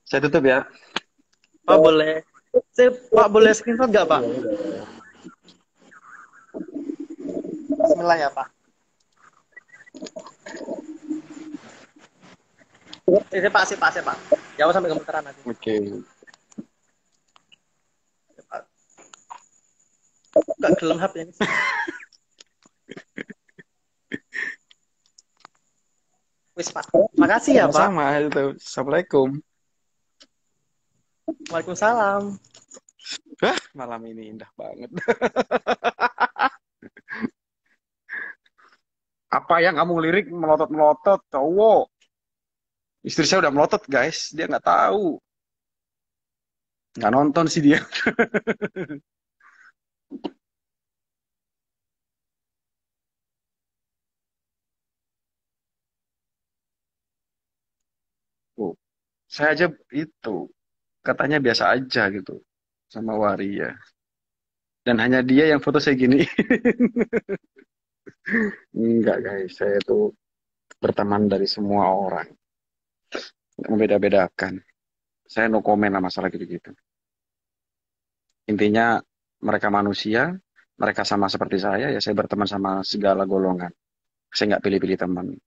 Saya tutup ya. pak boleh Saya Pak boleh screenshot nggak Pak? Bismillah ya Pak. Ini Pak, sih Pak, sih Pak. Jauh sampai gemeteran nanti. Oke. Gak gelem HP ini. Wis Pak. Makasih ya Pak. Sama itu. Assalamualaikum. Waalaikumsalam. Hah, malam ini indah banget. Apa yang kamu lirik melotot-melotot, cowok? Istri saya udah melotot, guys. Dia nggak tahu. Nggak nonton sih dia. saya aja itu katanya biasa aja gitu sama Waria. Dan hanya dia yang foto saya gini. Enggak guys, saya itu berteman dari semua orang. Membeda-bedakan. Saya no comment lah masalah gitu-gitu. Intinya mereka manusia, mereka sama seperti saya, ya saya berteman sama segala golongan. Saya nggak pilih-pilih teman.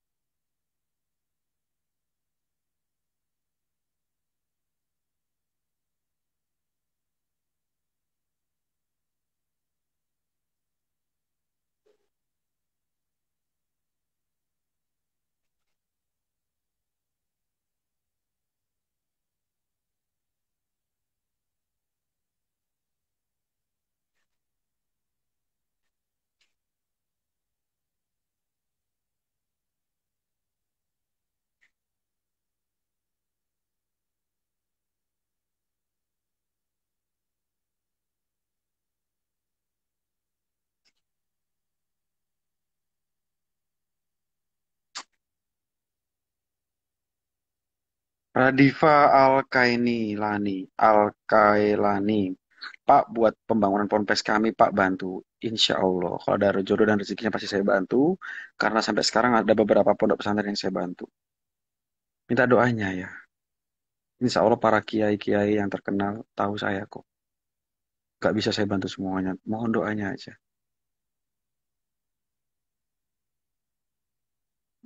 Radifa Alkainilani, Alkailani. Pak, buat pembangunan ponpes kami, Pak, bantu. Insya Allah. Kalau ada jodoh dan rezekinya pasti saya bantu. Karena sampai sekarang ada beberapa pondok pesantren yang saya bantu. Minta doanya ya. Insya Allah para kiai-kiai yang terkenal tahu saya kok. Gak bisa saya bantu semuanya. Mohon doanya aja.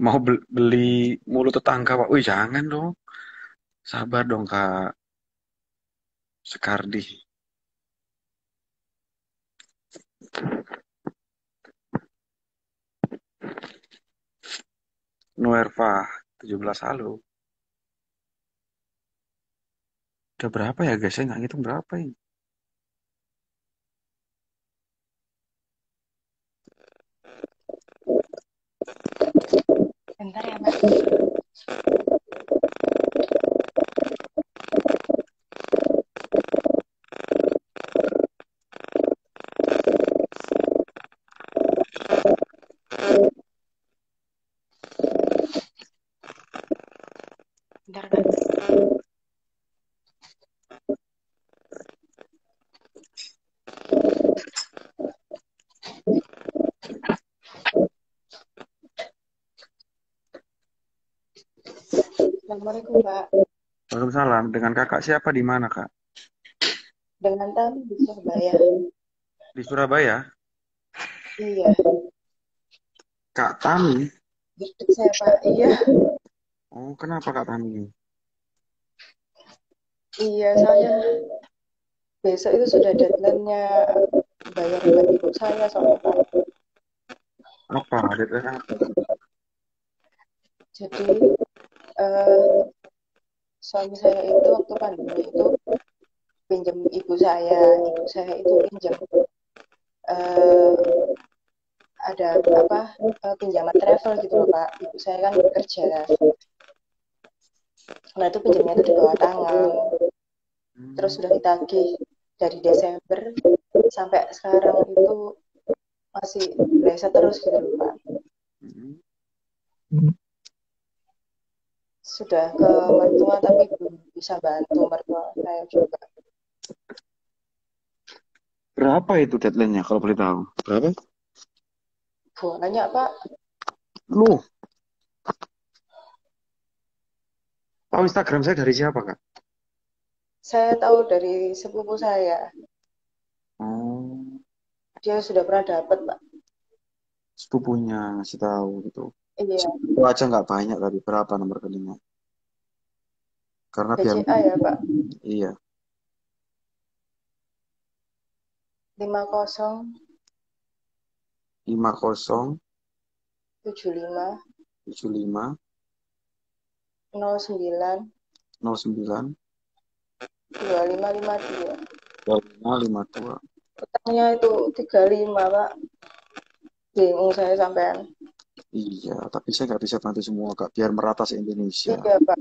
Mau bel- beli mulut tetangga, Pak. Wih, jangan dong. Sabar dong, Kak. Sekardi. Nuerva, 17 halo. Udah berapa ya, guys? Saya nggak ngitung berapa ini. Bentar ya, Mas. Bentar, Mas. Assalamualaikum Pak. Waalaikumsalam. Dengan kakak siapa di mana, Kak? Dengan Tami di Surabaya. Di Surabaya? Iya, Kak Tami? deket saya Pak. Iya, Oh, kenapa Kak Tami? iya soalnya besok itu sudah deadline-nya bayar buat ibu saya soalnya Pak. Apa? Deadline apa? Jadi eh, suami saya itu waktu pandemi itu pinjam ibu saya, ibu saya itu pinjam eh, ada apa eh, pinjaman travel gitu loh Pak. Ibu saya kan bekerja. Nah itu pinjamnya itu di bawah tangan. Terus sudah ditagih dari Desember sampai sekarang itu masih berasa terus gitu loh Pak. Sudah ke mertua tapi belum bisa bantu mertua saya juga. Berapa itu deadline-nya kalau boleh tahu? Berapa? Banyak Pak. Lu. Tahu Instagram saya dari siapa, Kak? Saya tahu dari sepupu saya. Oh, Dia sudah pernah dapat, Pak. sepupunya ngasih tahu gitu. Iya, Itu aja nggak banyak tadi berapa nomor rekeningnya? Karena biar ya, Pak. iya 50 50 75 75 09 09 2552. 2552. Utangnya itu 35, Pak. Bingung saya sampean. Iya, tapi saya nggak bisa bantu semua kak, biar merata se Indonesia. Iya, Pak.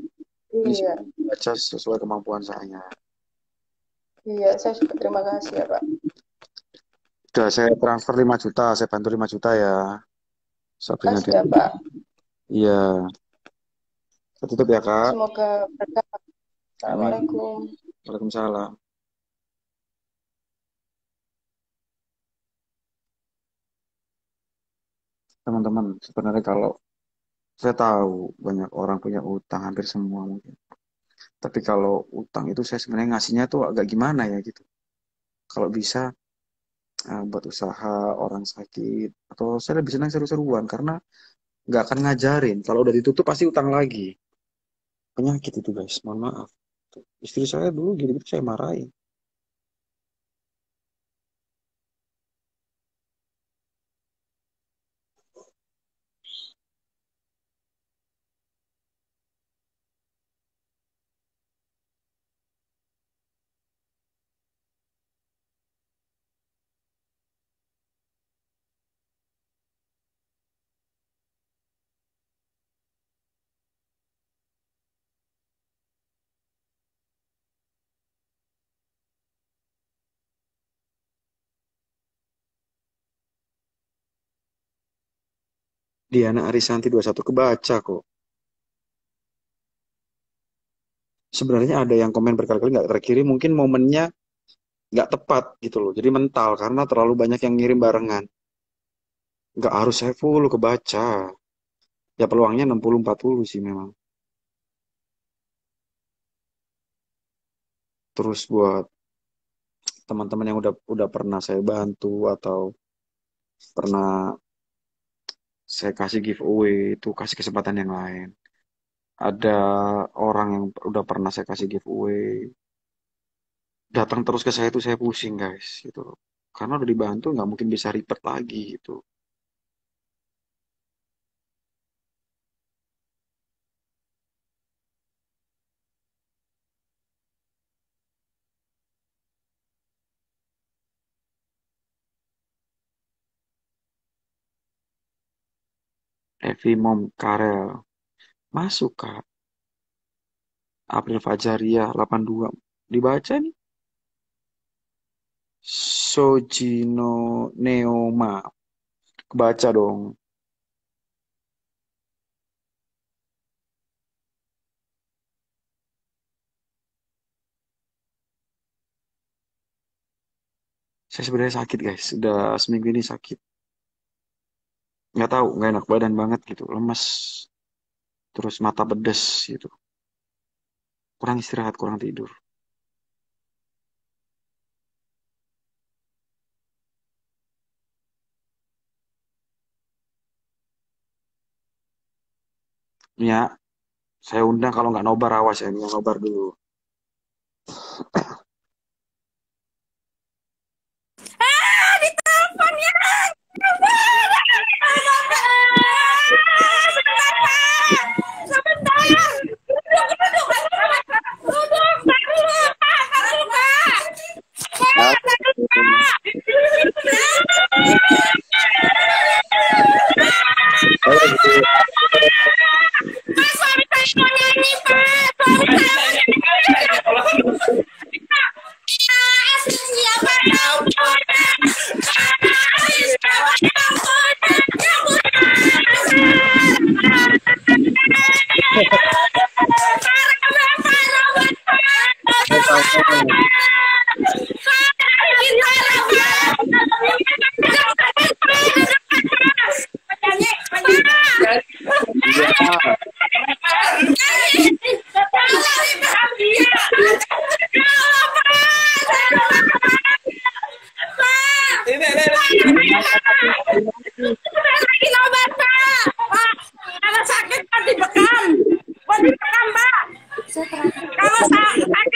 Iya, baca sesuai kemampuan saya. iya, saya juga terima kasih ya, Pak. Udah saya transfer 5 juta, saya bantu 5 juta ya. Sabrina Makasih ya. Pak. Iya. Saya tutup ya kak. Semoga berkah. Assalamualaikum. Waalaikumsalam. Teman-teman, sebenarnya kalau saya tahu banyak orang punya utang, hampir semua mungkin. Tapi kalau utang itu saya sebenarnya ngasihnya tuh agak gimana ya gitu. Kalau bisa eh, buat usaha orang sakit atau saya lebih senang seru-seruan karena nggak akan ngajarin. Kalau udah ditutup pasti utang lagi. Penyakit itu guys, mohon maaf. Istri saya dulu gitu-gitu saya marahin. Diana Arisanti 21 kebaca kok. Sebenarnya ada yang komen berkali-kali nggak terkirim, mungkin momennya nggak tepat gitu loh. Jadi mental karena terlalu banyak yang ngirim barengan. Nggak harus saya full kebaca. Ya peluangnya 60-40 sih memang. Terus buat teman-teman yang udah udah pernah saya bantu atau pernah saya kasih giveaway itu kasih kesempatan yang lain. Ada orang yang udah pernah saya kasih giveaway datang terus ke saya itu saya pusing guys gitu. Karena udah dibantu nggak mungkin bisa repeat lagi gitu. Evi Mom Karel masuk kak. April Fajaria 82 dibaca nih. Sojino Neoma kebaca dong. Saya sebenarnya sakit guys, udah seminggu ini sakit. Nggak tahu, nggak enak badan banget gitu, lemes. Terus mata bedes gitu. Kurang istirahat, kurang tidur. Ya, saya undang kalau nggak nobar awas ya, nggak nobar dulu. Ah, ditelepon ya. Sebentar. Pak. Pak. Pak, Pak. Pak, suami saya mau nyanyi, Pak. Suami saya nyanyi. Siapa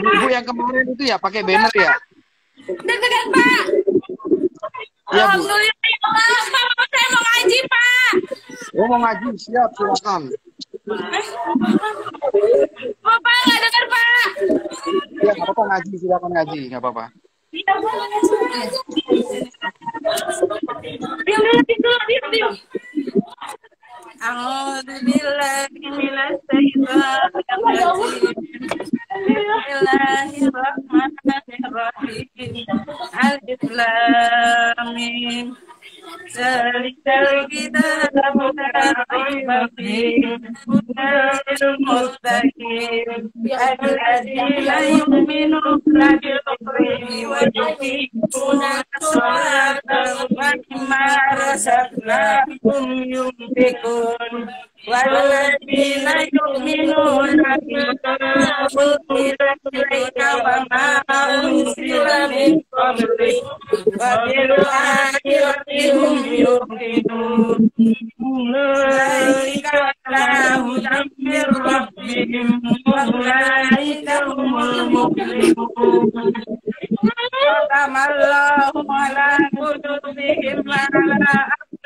ibu-ibu yang kemarin itu ya pakai banner ya? Deg-degan, Pak. Iya, Bu. Alhamdulillah, ya saya mau ngaji, Pak. Oh, mau ngaji, siap, silakan. Bapak nggak dengar, Pak. Ya, nggak apa-apa ngaji, silakan ngaji, nggak apa-apa. Diam dulu, diam dulu, diam, diam. A'udzu Bismillahirrahmanirrahim. Alif Lam Mim. Zalikal kitabu la raiba fihi yunfiqun والذين يؤمنون بما أنزل إليك وما أنزل من قبلك وبالآخرة هم يوقنون أولئك على هدى من ربهم وأولئك هم المفلحون ختم الله على قلوبهم وعلى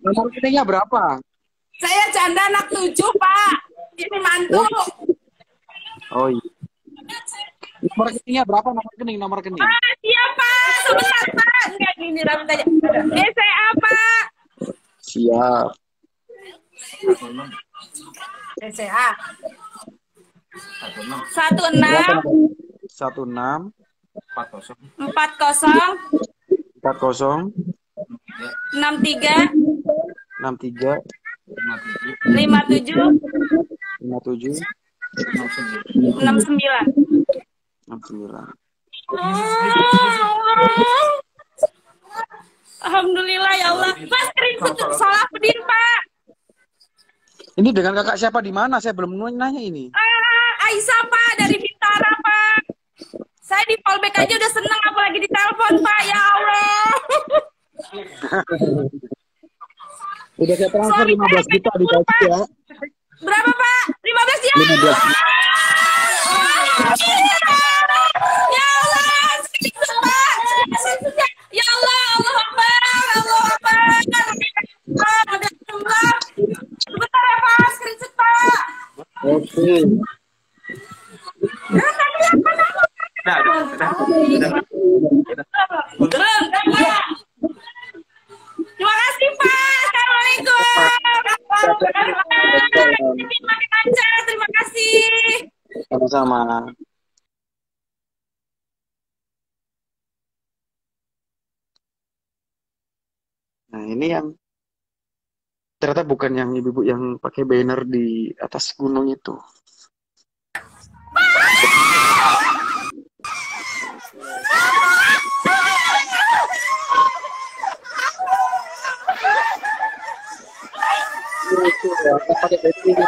Nomor rekeningnya berapa? Saya janda anak tujuh Pak. Ini mantu. Oh iya. Nomor rekeningnya berapa nomor rekening? Nomor rekening. Pak, siapa? Sebentar Pak. Enggak gini Ram tanya. DCA Pak. Siap. DCA. Satu enam Satu enam empat kosong empat kosong enam tiga enam tiga lima tujuh lima tujuh enam sembilan. enam sembilan. Alhamdulillah ya Allah. Mas screenshot Salahuddin Pak. Ini dengan kakak siapa di mana? Saya belum nanya ini. Ah, Aisyah Pak dari Bintara Pak. Saya di fallback aja udah seneng apalagi di telepon Pak. Ya Allah. Udah saya transfer Suami 15 juta di Pak. ya. Berapa Pak? 15 ya? 15 juta. Ya Allah, Pak. Ya Allah, Allah Akbar, Allah Akbar. Alhamdulillah. Sebentar ya Pak, screenshot Pak. Oke. Udah, udah, udah, udah. Belum, Pak. Terima kasih Pak. Assalamualaikum. Terima kasih. Terima kasih. Sama-sama. Nah, ini yang ternyata bukan yang ibu-ibu yang pakai banner di atas gunung itu. Itu ya, pakai banner.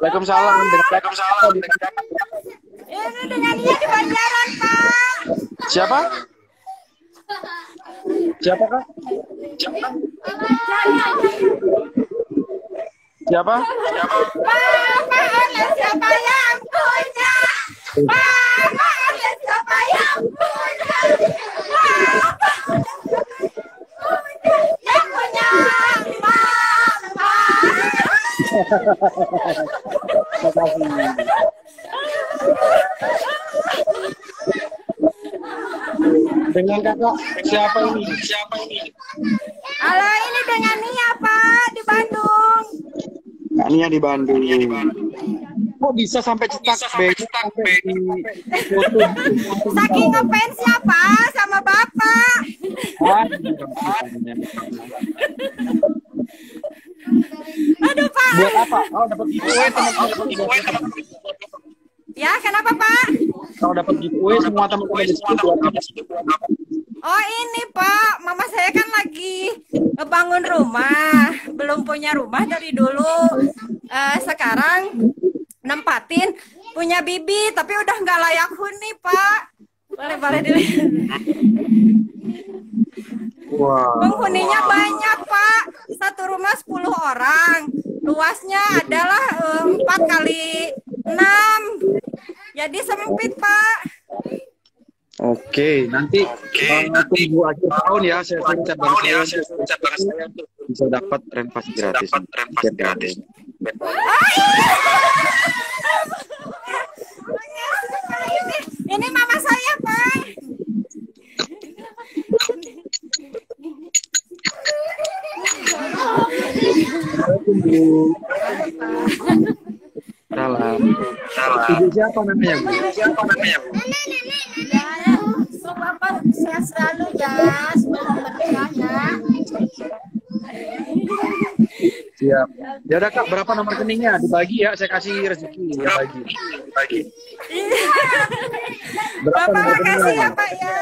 Waalaikumsalam. Waalaikumsalam. Ini dengan dia di Banjaran, Pak. Siapa? Siapa kak? Siapa? Siapa punya? Pak, siapa dengan kakak siapa ini? Siapa ini? Halo, ini dengan Nia, Pak, di Bandung. Nia di Bandung. Di Bandung. Kok bisa sampai cetak bengkel? Sampai? Saking ngefansnya, Pak, sama Bapak. Aduh, Pak. Buat apa? Oh, dapat giveaway teman-teman dapat giveaway teman-teman. Ya, kenapa, Pak? Kalau dapat giveaway semua teman-teman di situ buat apa? Oh, ini, Pak. Mama saya kan lagi bangun rumah. Belum punya rumah dari dulu. Eh, sekarang punya bibi, tapi udah nggak layak huni, Pak. Boleh, boleh dilihat. Wah. Penghuninya banyak, Pak. Satu rumah 10 orang. Luasnya adalah eh, 4 kali 6. Jadi sempit, Pak. Oke, nanti eh, tunggu akhir tahun ya, saya suruh cabang saya untuk bisa dapat renpas gratis. Dapat renpas gratis. Ini, ini mama saya, Pak. Salam. Salam. Ibu siapa namanya, Bu? Siapa namanya, Bu? Bapak sehat selalu ya, semoga berkah ya. Siap. Ya udah Kak, berapa nomor rekeningnya? Dibagi ya, saya kasih rezeki ya bagi. Bagi. Berapa Bapak nomor makasih ya? Pak ya.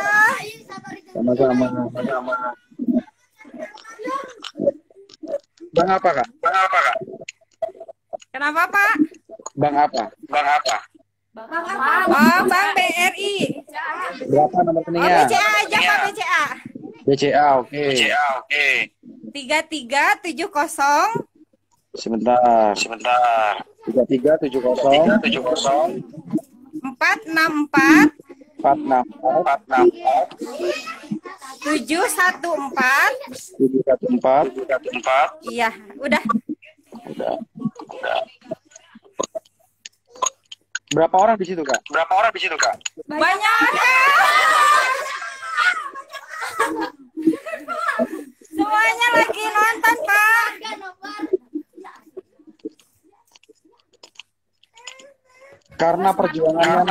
Sama-sama. Sama-sama. Bang apa, Kak? Bang apa, Kak? Kenapa, Pak? Bang apa? Bang apa? Oh, Bang BRI. Berapa nomor Oh, rekeningnya? BCA aja, Pak BCA. BCA, oke. BCA, oke. 3370 Sebentar. Sebentar. Tiga tiga tujuh kosong. Tujuh kosong. 464 Empat enam empat enam 714. tujuh satu empat. Tujuh satu empat. Iya, udah. Udah. Udah. Berapa orang di situ kak? Berapa orang di situ kak? Banyak. Semuanya lagi nonton, Pak. Karena perjuangannya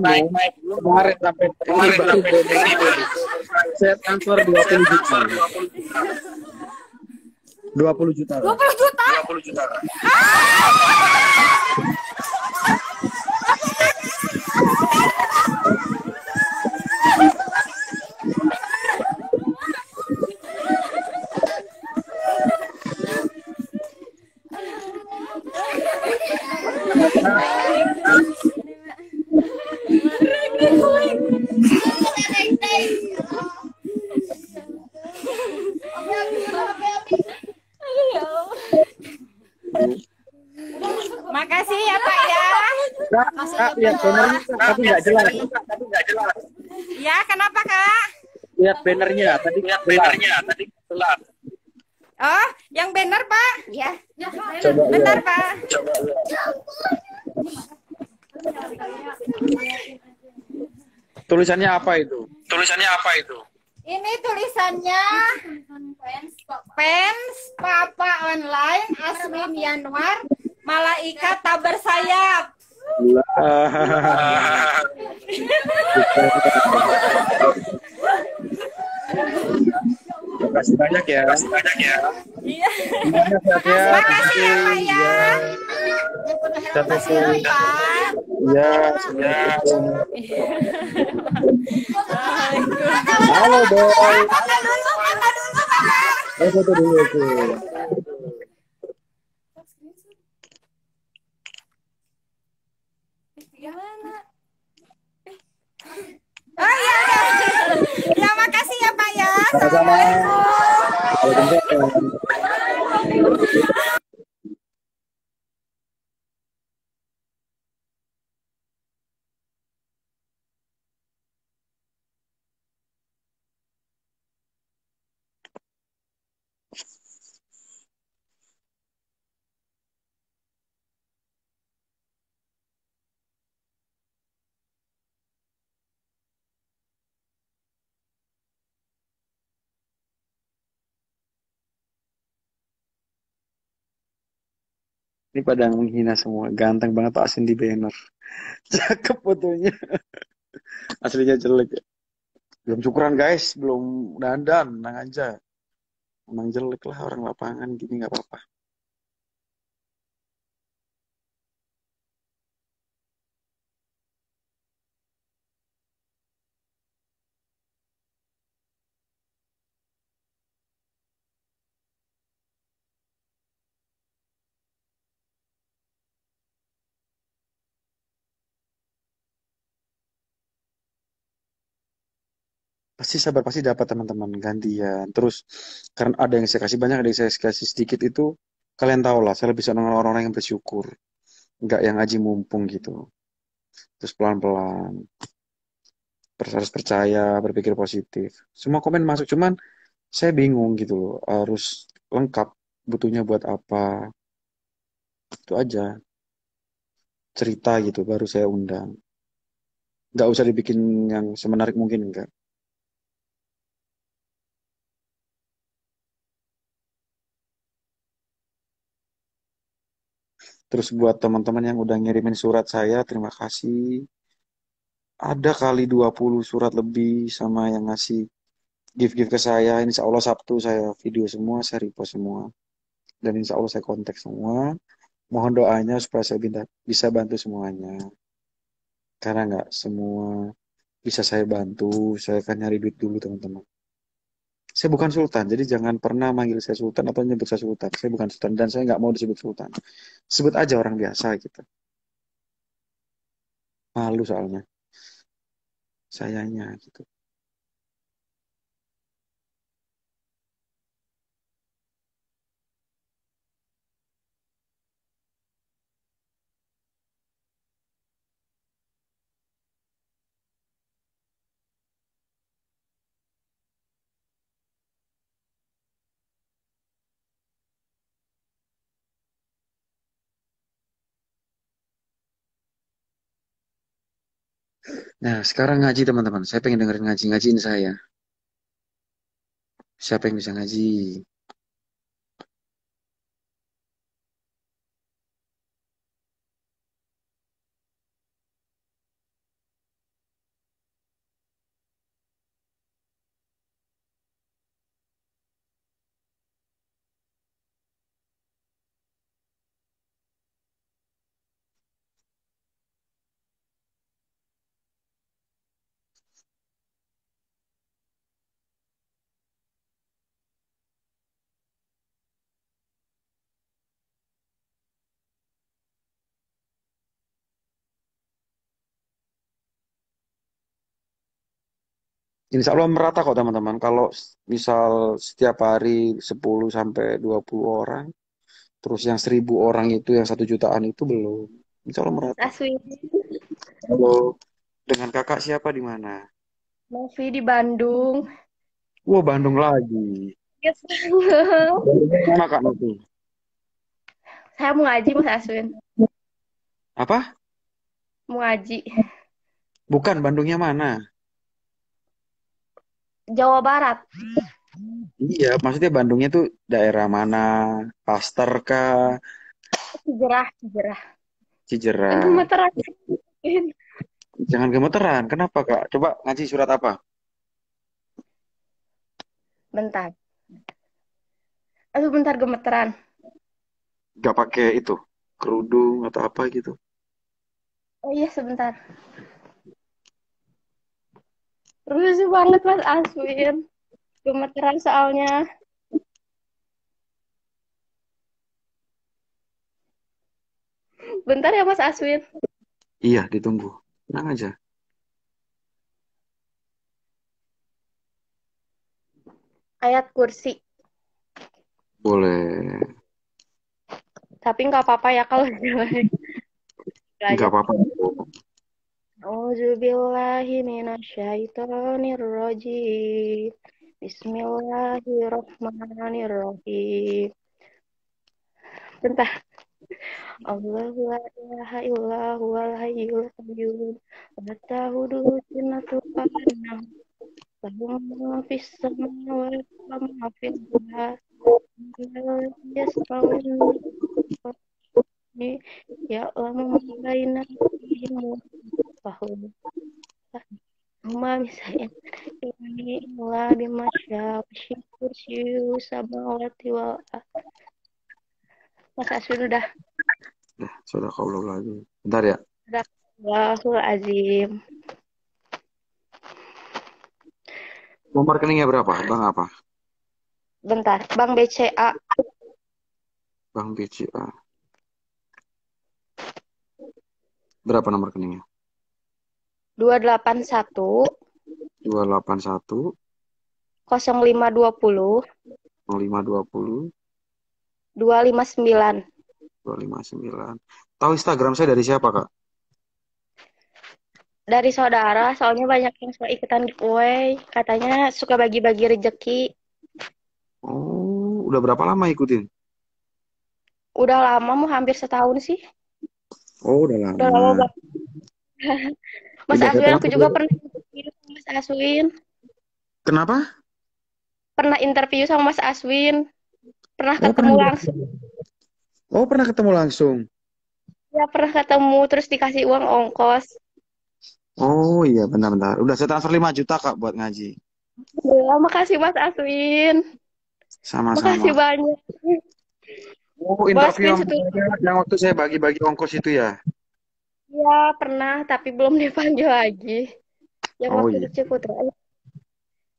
naik naik gunung kemarin sampai kemarin sampai saya transfer dua puluh juta. Dua puluh juta. 20 juta. Dua puluh juta. Makasih ya, Pak ya. Kak, lihat bannernya tapi nggak jelas. Ya, kenapa, Kak? Lihat bannernya tadi lihat bannernya tadi. Oh, yang banner, Pak. Ya. Coba Bentar, lihat. Pak. Coba lihat. Tulisannya apa itu? Tulisannya apa itu? Ini tulisannya Fans Papa Online Asmin Yanuar Malaikat tak bersayap. Terima kasih banyak ya. Terima kasih banyak ya. Iya. Semuanya sehat-sehat. Makasih ya, Pak ya. Sampai Makasih, Pak. Ya, ya. Halo, Boy. Foto dulu, foto dulu, Bapak. Eh, foto dulu oke. Gimana? Oh iya. Ya, makasih ya. Sama-sama. Assalamualaikum. Waalaikumsalam. Ini pada menghina semua. Ganteng banget Pak Asin di banner. Cakep fotonya. Aslinya jelek. Belum syukuran guys, belum dandan, tenang aja. Emang jelek lah orang lapangan gini nggak apa-apa. Pasti sabar, pasti dapat teman-teman gantian. Terus karena ada yang saya kasih banyak, ada yang saya kasih sedikit itu, kalian tahu lah, saya lebih senang orang-orang yang bersyukur, nggak yang aji mumpung gitu. Terus pelan-pelan, terus harus percaya, berpikir positif. Semua komen masuk, cuman saya bingung gitu loh, harus lengkap, butuhnya buat apa. Itu aja. Cerita gitu, baru saya undang. Nggak usah dibikin yang semenarik mungkin, enggak. Terus buat teman-teman yang udah ngirimin surat saya, terima kasih. Ada kali 20 surat lebih sama yang ngasih gift-gift ke saya. Insya Allah Sabtu saya video semua, saya repost semua. Dan insya Allah saya kontak semua. Mohon doanya supaya saya bisa, bantu semuanya. Karena nggak semua bisa saya bantu, saya akan nyari duit dulu teman-teman. Saya bukan sultan, jadi jangan pernah manggil saya sultan atau nyebut saya sultan. Saya bukan sultan dan saya nggak mau disebut sultan. Sebut aja orang biasa gitu. Malu soalnya. Sayanya gitu. Nah, sekarang ngaji teman-teman. Saya pengen dengerin ngaji. Ngajiin saya. Siapa yang bisa ngaji? Insya Allah merata kok teman-teman. Kalau misal setiap hari 10 sampai 20 orang, terus yang 1000 orang itu yang satu jutaan itu belum. Insya Allah merata. Aswi. Halo, dengan kakak siapa di mana? Novi di Bandung. Wah, Bandung lagi. Yes. Bandungnya mana kak Novi? Saya mau ngaji Mas Aswin. Apa? Mau ngaji. Bukan, Bandungnya mana? Jawa Barat. Iya, maksudnya Bandungnya tuh daerah mana? Paster kah? Cijerah, Cijerah. Cijerah. Gemeteran. Jangan gemeteran. Kenapa, Kak? Coba ngaji surat apa? Bentar. Aduh, bentar gemeteran. Gak pakai itu, kerudung atau apa gitu. Oh iya, sebentar. Rusuh banget Mas Aswin. Gemeteran soalnya. Bentar ya Mas Aswin. Iya, ditunggu. Tenang aja. Ayat kursi. Boleh. Tapi nggak apa-apa ya kalau jelek. Nggak apa-apa. Auzubillahi minasyaitonir rajim. Bismillahirrahmanirrahim. Bentar. Allahu la ilaha illa huwal hayyul qayyum. Wa ta'uduhu sinatun wa. Lahu ma fis samawati wa ma fil ardh. Yasma'un ya Allah memulainya bahwa Rumah misalnya ini Allah bimasya bersyukur siu samawati wal Mas Aswin udah sudah kau lagi. Bentar ya. Allahul Azim. Nomor rekeningnya berapa? Bang apa? Bentar, Bang BCA Bang BCA. Berapa nomor rekeningnya? 281 281 0520 0520 259. 259. Tahu Instagram saya dari siapa, Kak? Dari saudara, soalnya banyak yang suka ikutan giveaway. Katanya suka bagi-bagi rejeki. Oh, udah berapa lama ikutin? Udah lama, mau hampir setahun sih. Oh, udah lama. Udah lama banget. Mas Aswin, aku juga pernah interview sama Mas Aswin. Kenapa? Pernah interview sama Mas Aswin. Pernah Oh, ketemu pernah. langsung. Oh, pernah ketemu langsung. Ya, pernah ketemu, terus dikasih uang ongkos. Oh, iya, bentar-bentar. Udah saya transfer 5 juta, Kak, buat ngaji. Ya, makasih Mas Aswin. Makasih Sama-sama. banyak. Oh, interview yang, yang waktu saya bagi-bagi ongkos itu ya? Ya, pernah, tapi belum dipanggil lagi. Yang Oh, waktu iya. di.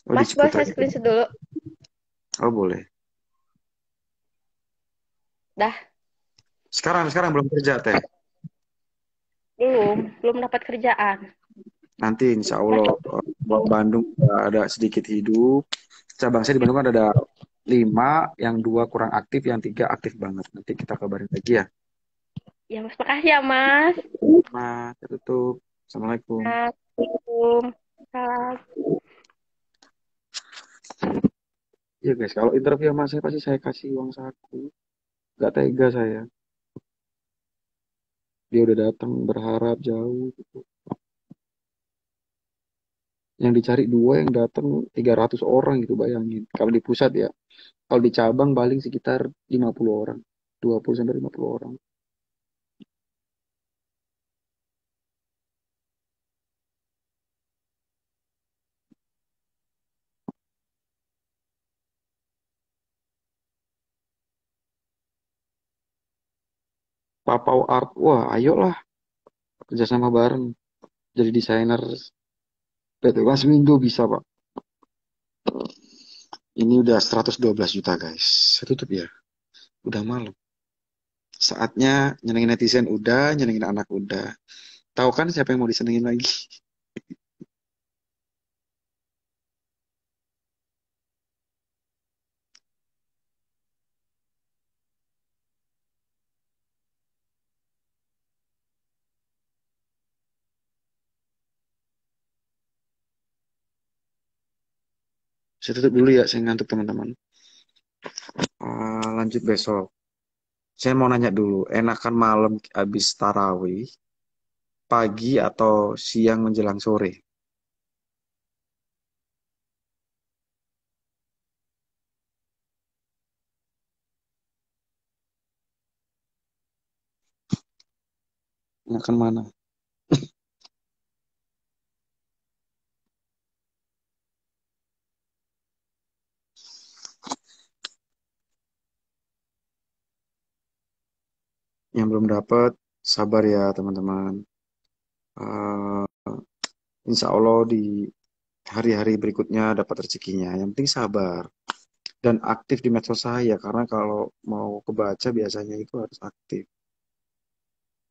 Oh, di Mas, boleh saya screenshot dulu? Oh, boleh. Dah, Sekarang, sekarang belum kerja, Teh. belum. Belum dapat kerjaan. Nanti insya Allah eh, buat Bandung ada sedikit hidup. Cabang saya di Bandung kan ada lima, yang dua kurang aktif, yang tiga aktif banget. Nanti kita kabarin lagi ya. Ya, Mas. Makasih ya, Mas. Mas, tutup. Assalamualaikum. Assalamualaikum. Salam. Iya guys, kalau interview sama saya pasti saya kasih uang saku. Gak tega saya. Dia udah datang berharap jauh gitu. Yang dicari dua yang datang 300 orang gitu bayangin. Kalau di pusat ya. Kalau di cabang paling sekitar 50 orang. 20 sampai 50 orang. Papau Art, wah ayolah kerjasama bareng. Jadi desainer PT Mas Windu bisa pak. Ini udah 112 juta guys. Saya tutup ya. Udah malam. Saatnya nyenengin netizen udah, nyenengin anak udah. Tahu kan siapa yang mau disenengin lagi? Saya tutup dulu ya, saya ngantuk teman-teman. Ah, lanjut besok. Saya mau nanya dulu, enakan malam habis tarawih, pagi atau siang menjelang sore? Enakan mana? Yang belum dapat, sabar ya teman-teman. Eh, insya Allah di hari-hari berikutnya dapat rezekinya. Yang penting sabar dan aktif di medsos saya karena kalau mau kebaca biasanya itu harus aktif.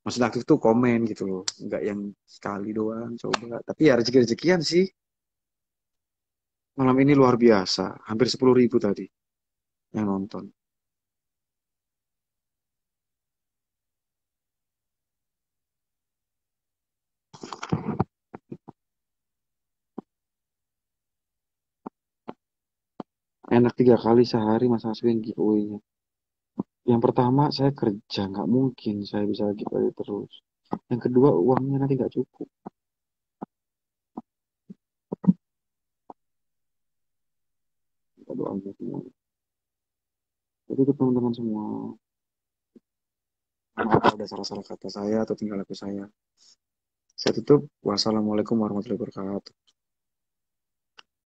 Maksudnya aktif tuh komen gitu loh, nggak yang sekali doang coba. Tapi ya rezeki-rezekian sih. Malam ini luar biasa, hampir 10 ribu tadi yang nonton. Enak tiga kali sehari Mas Aswin giveaway-nya. Yang pertama saya kerja, nggak mungkin saya bisa giveaway terus. Yang kedua uangnya nanti nggak cukup. Kita. Jadi itu teman-teman semua. maaf ada salah-salah kata saya atau tingkah laku saya saya tutup wassalamualaikum warahmatullahi wabarakatuh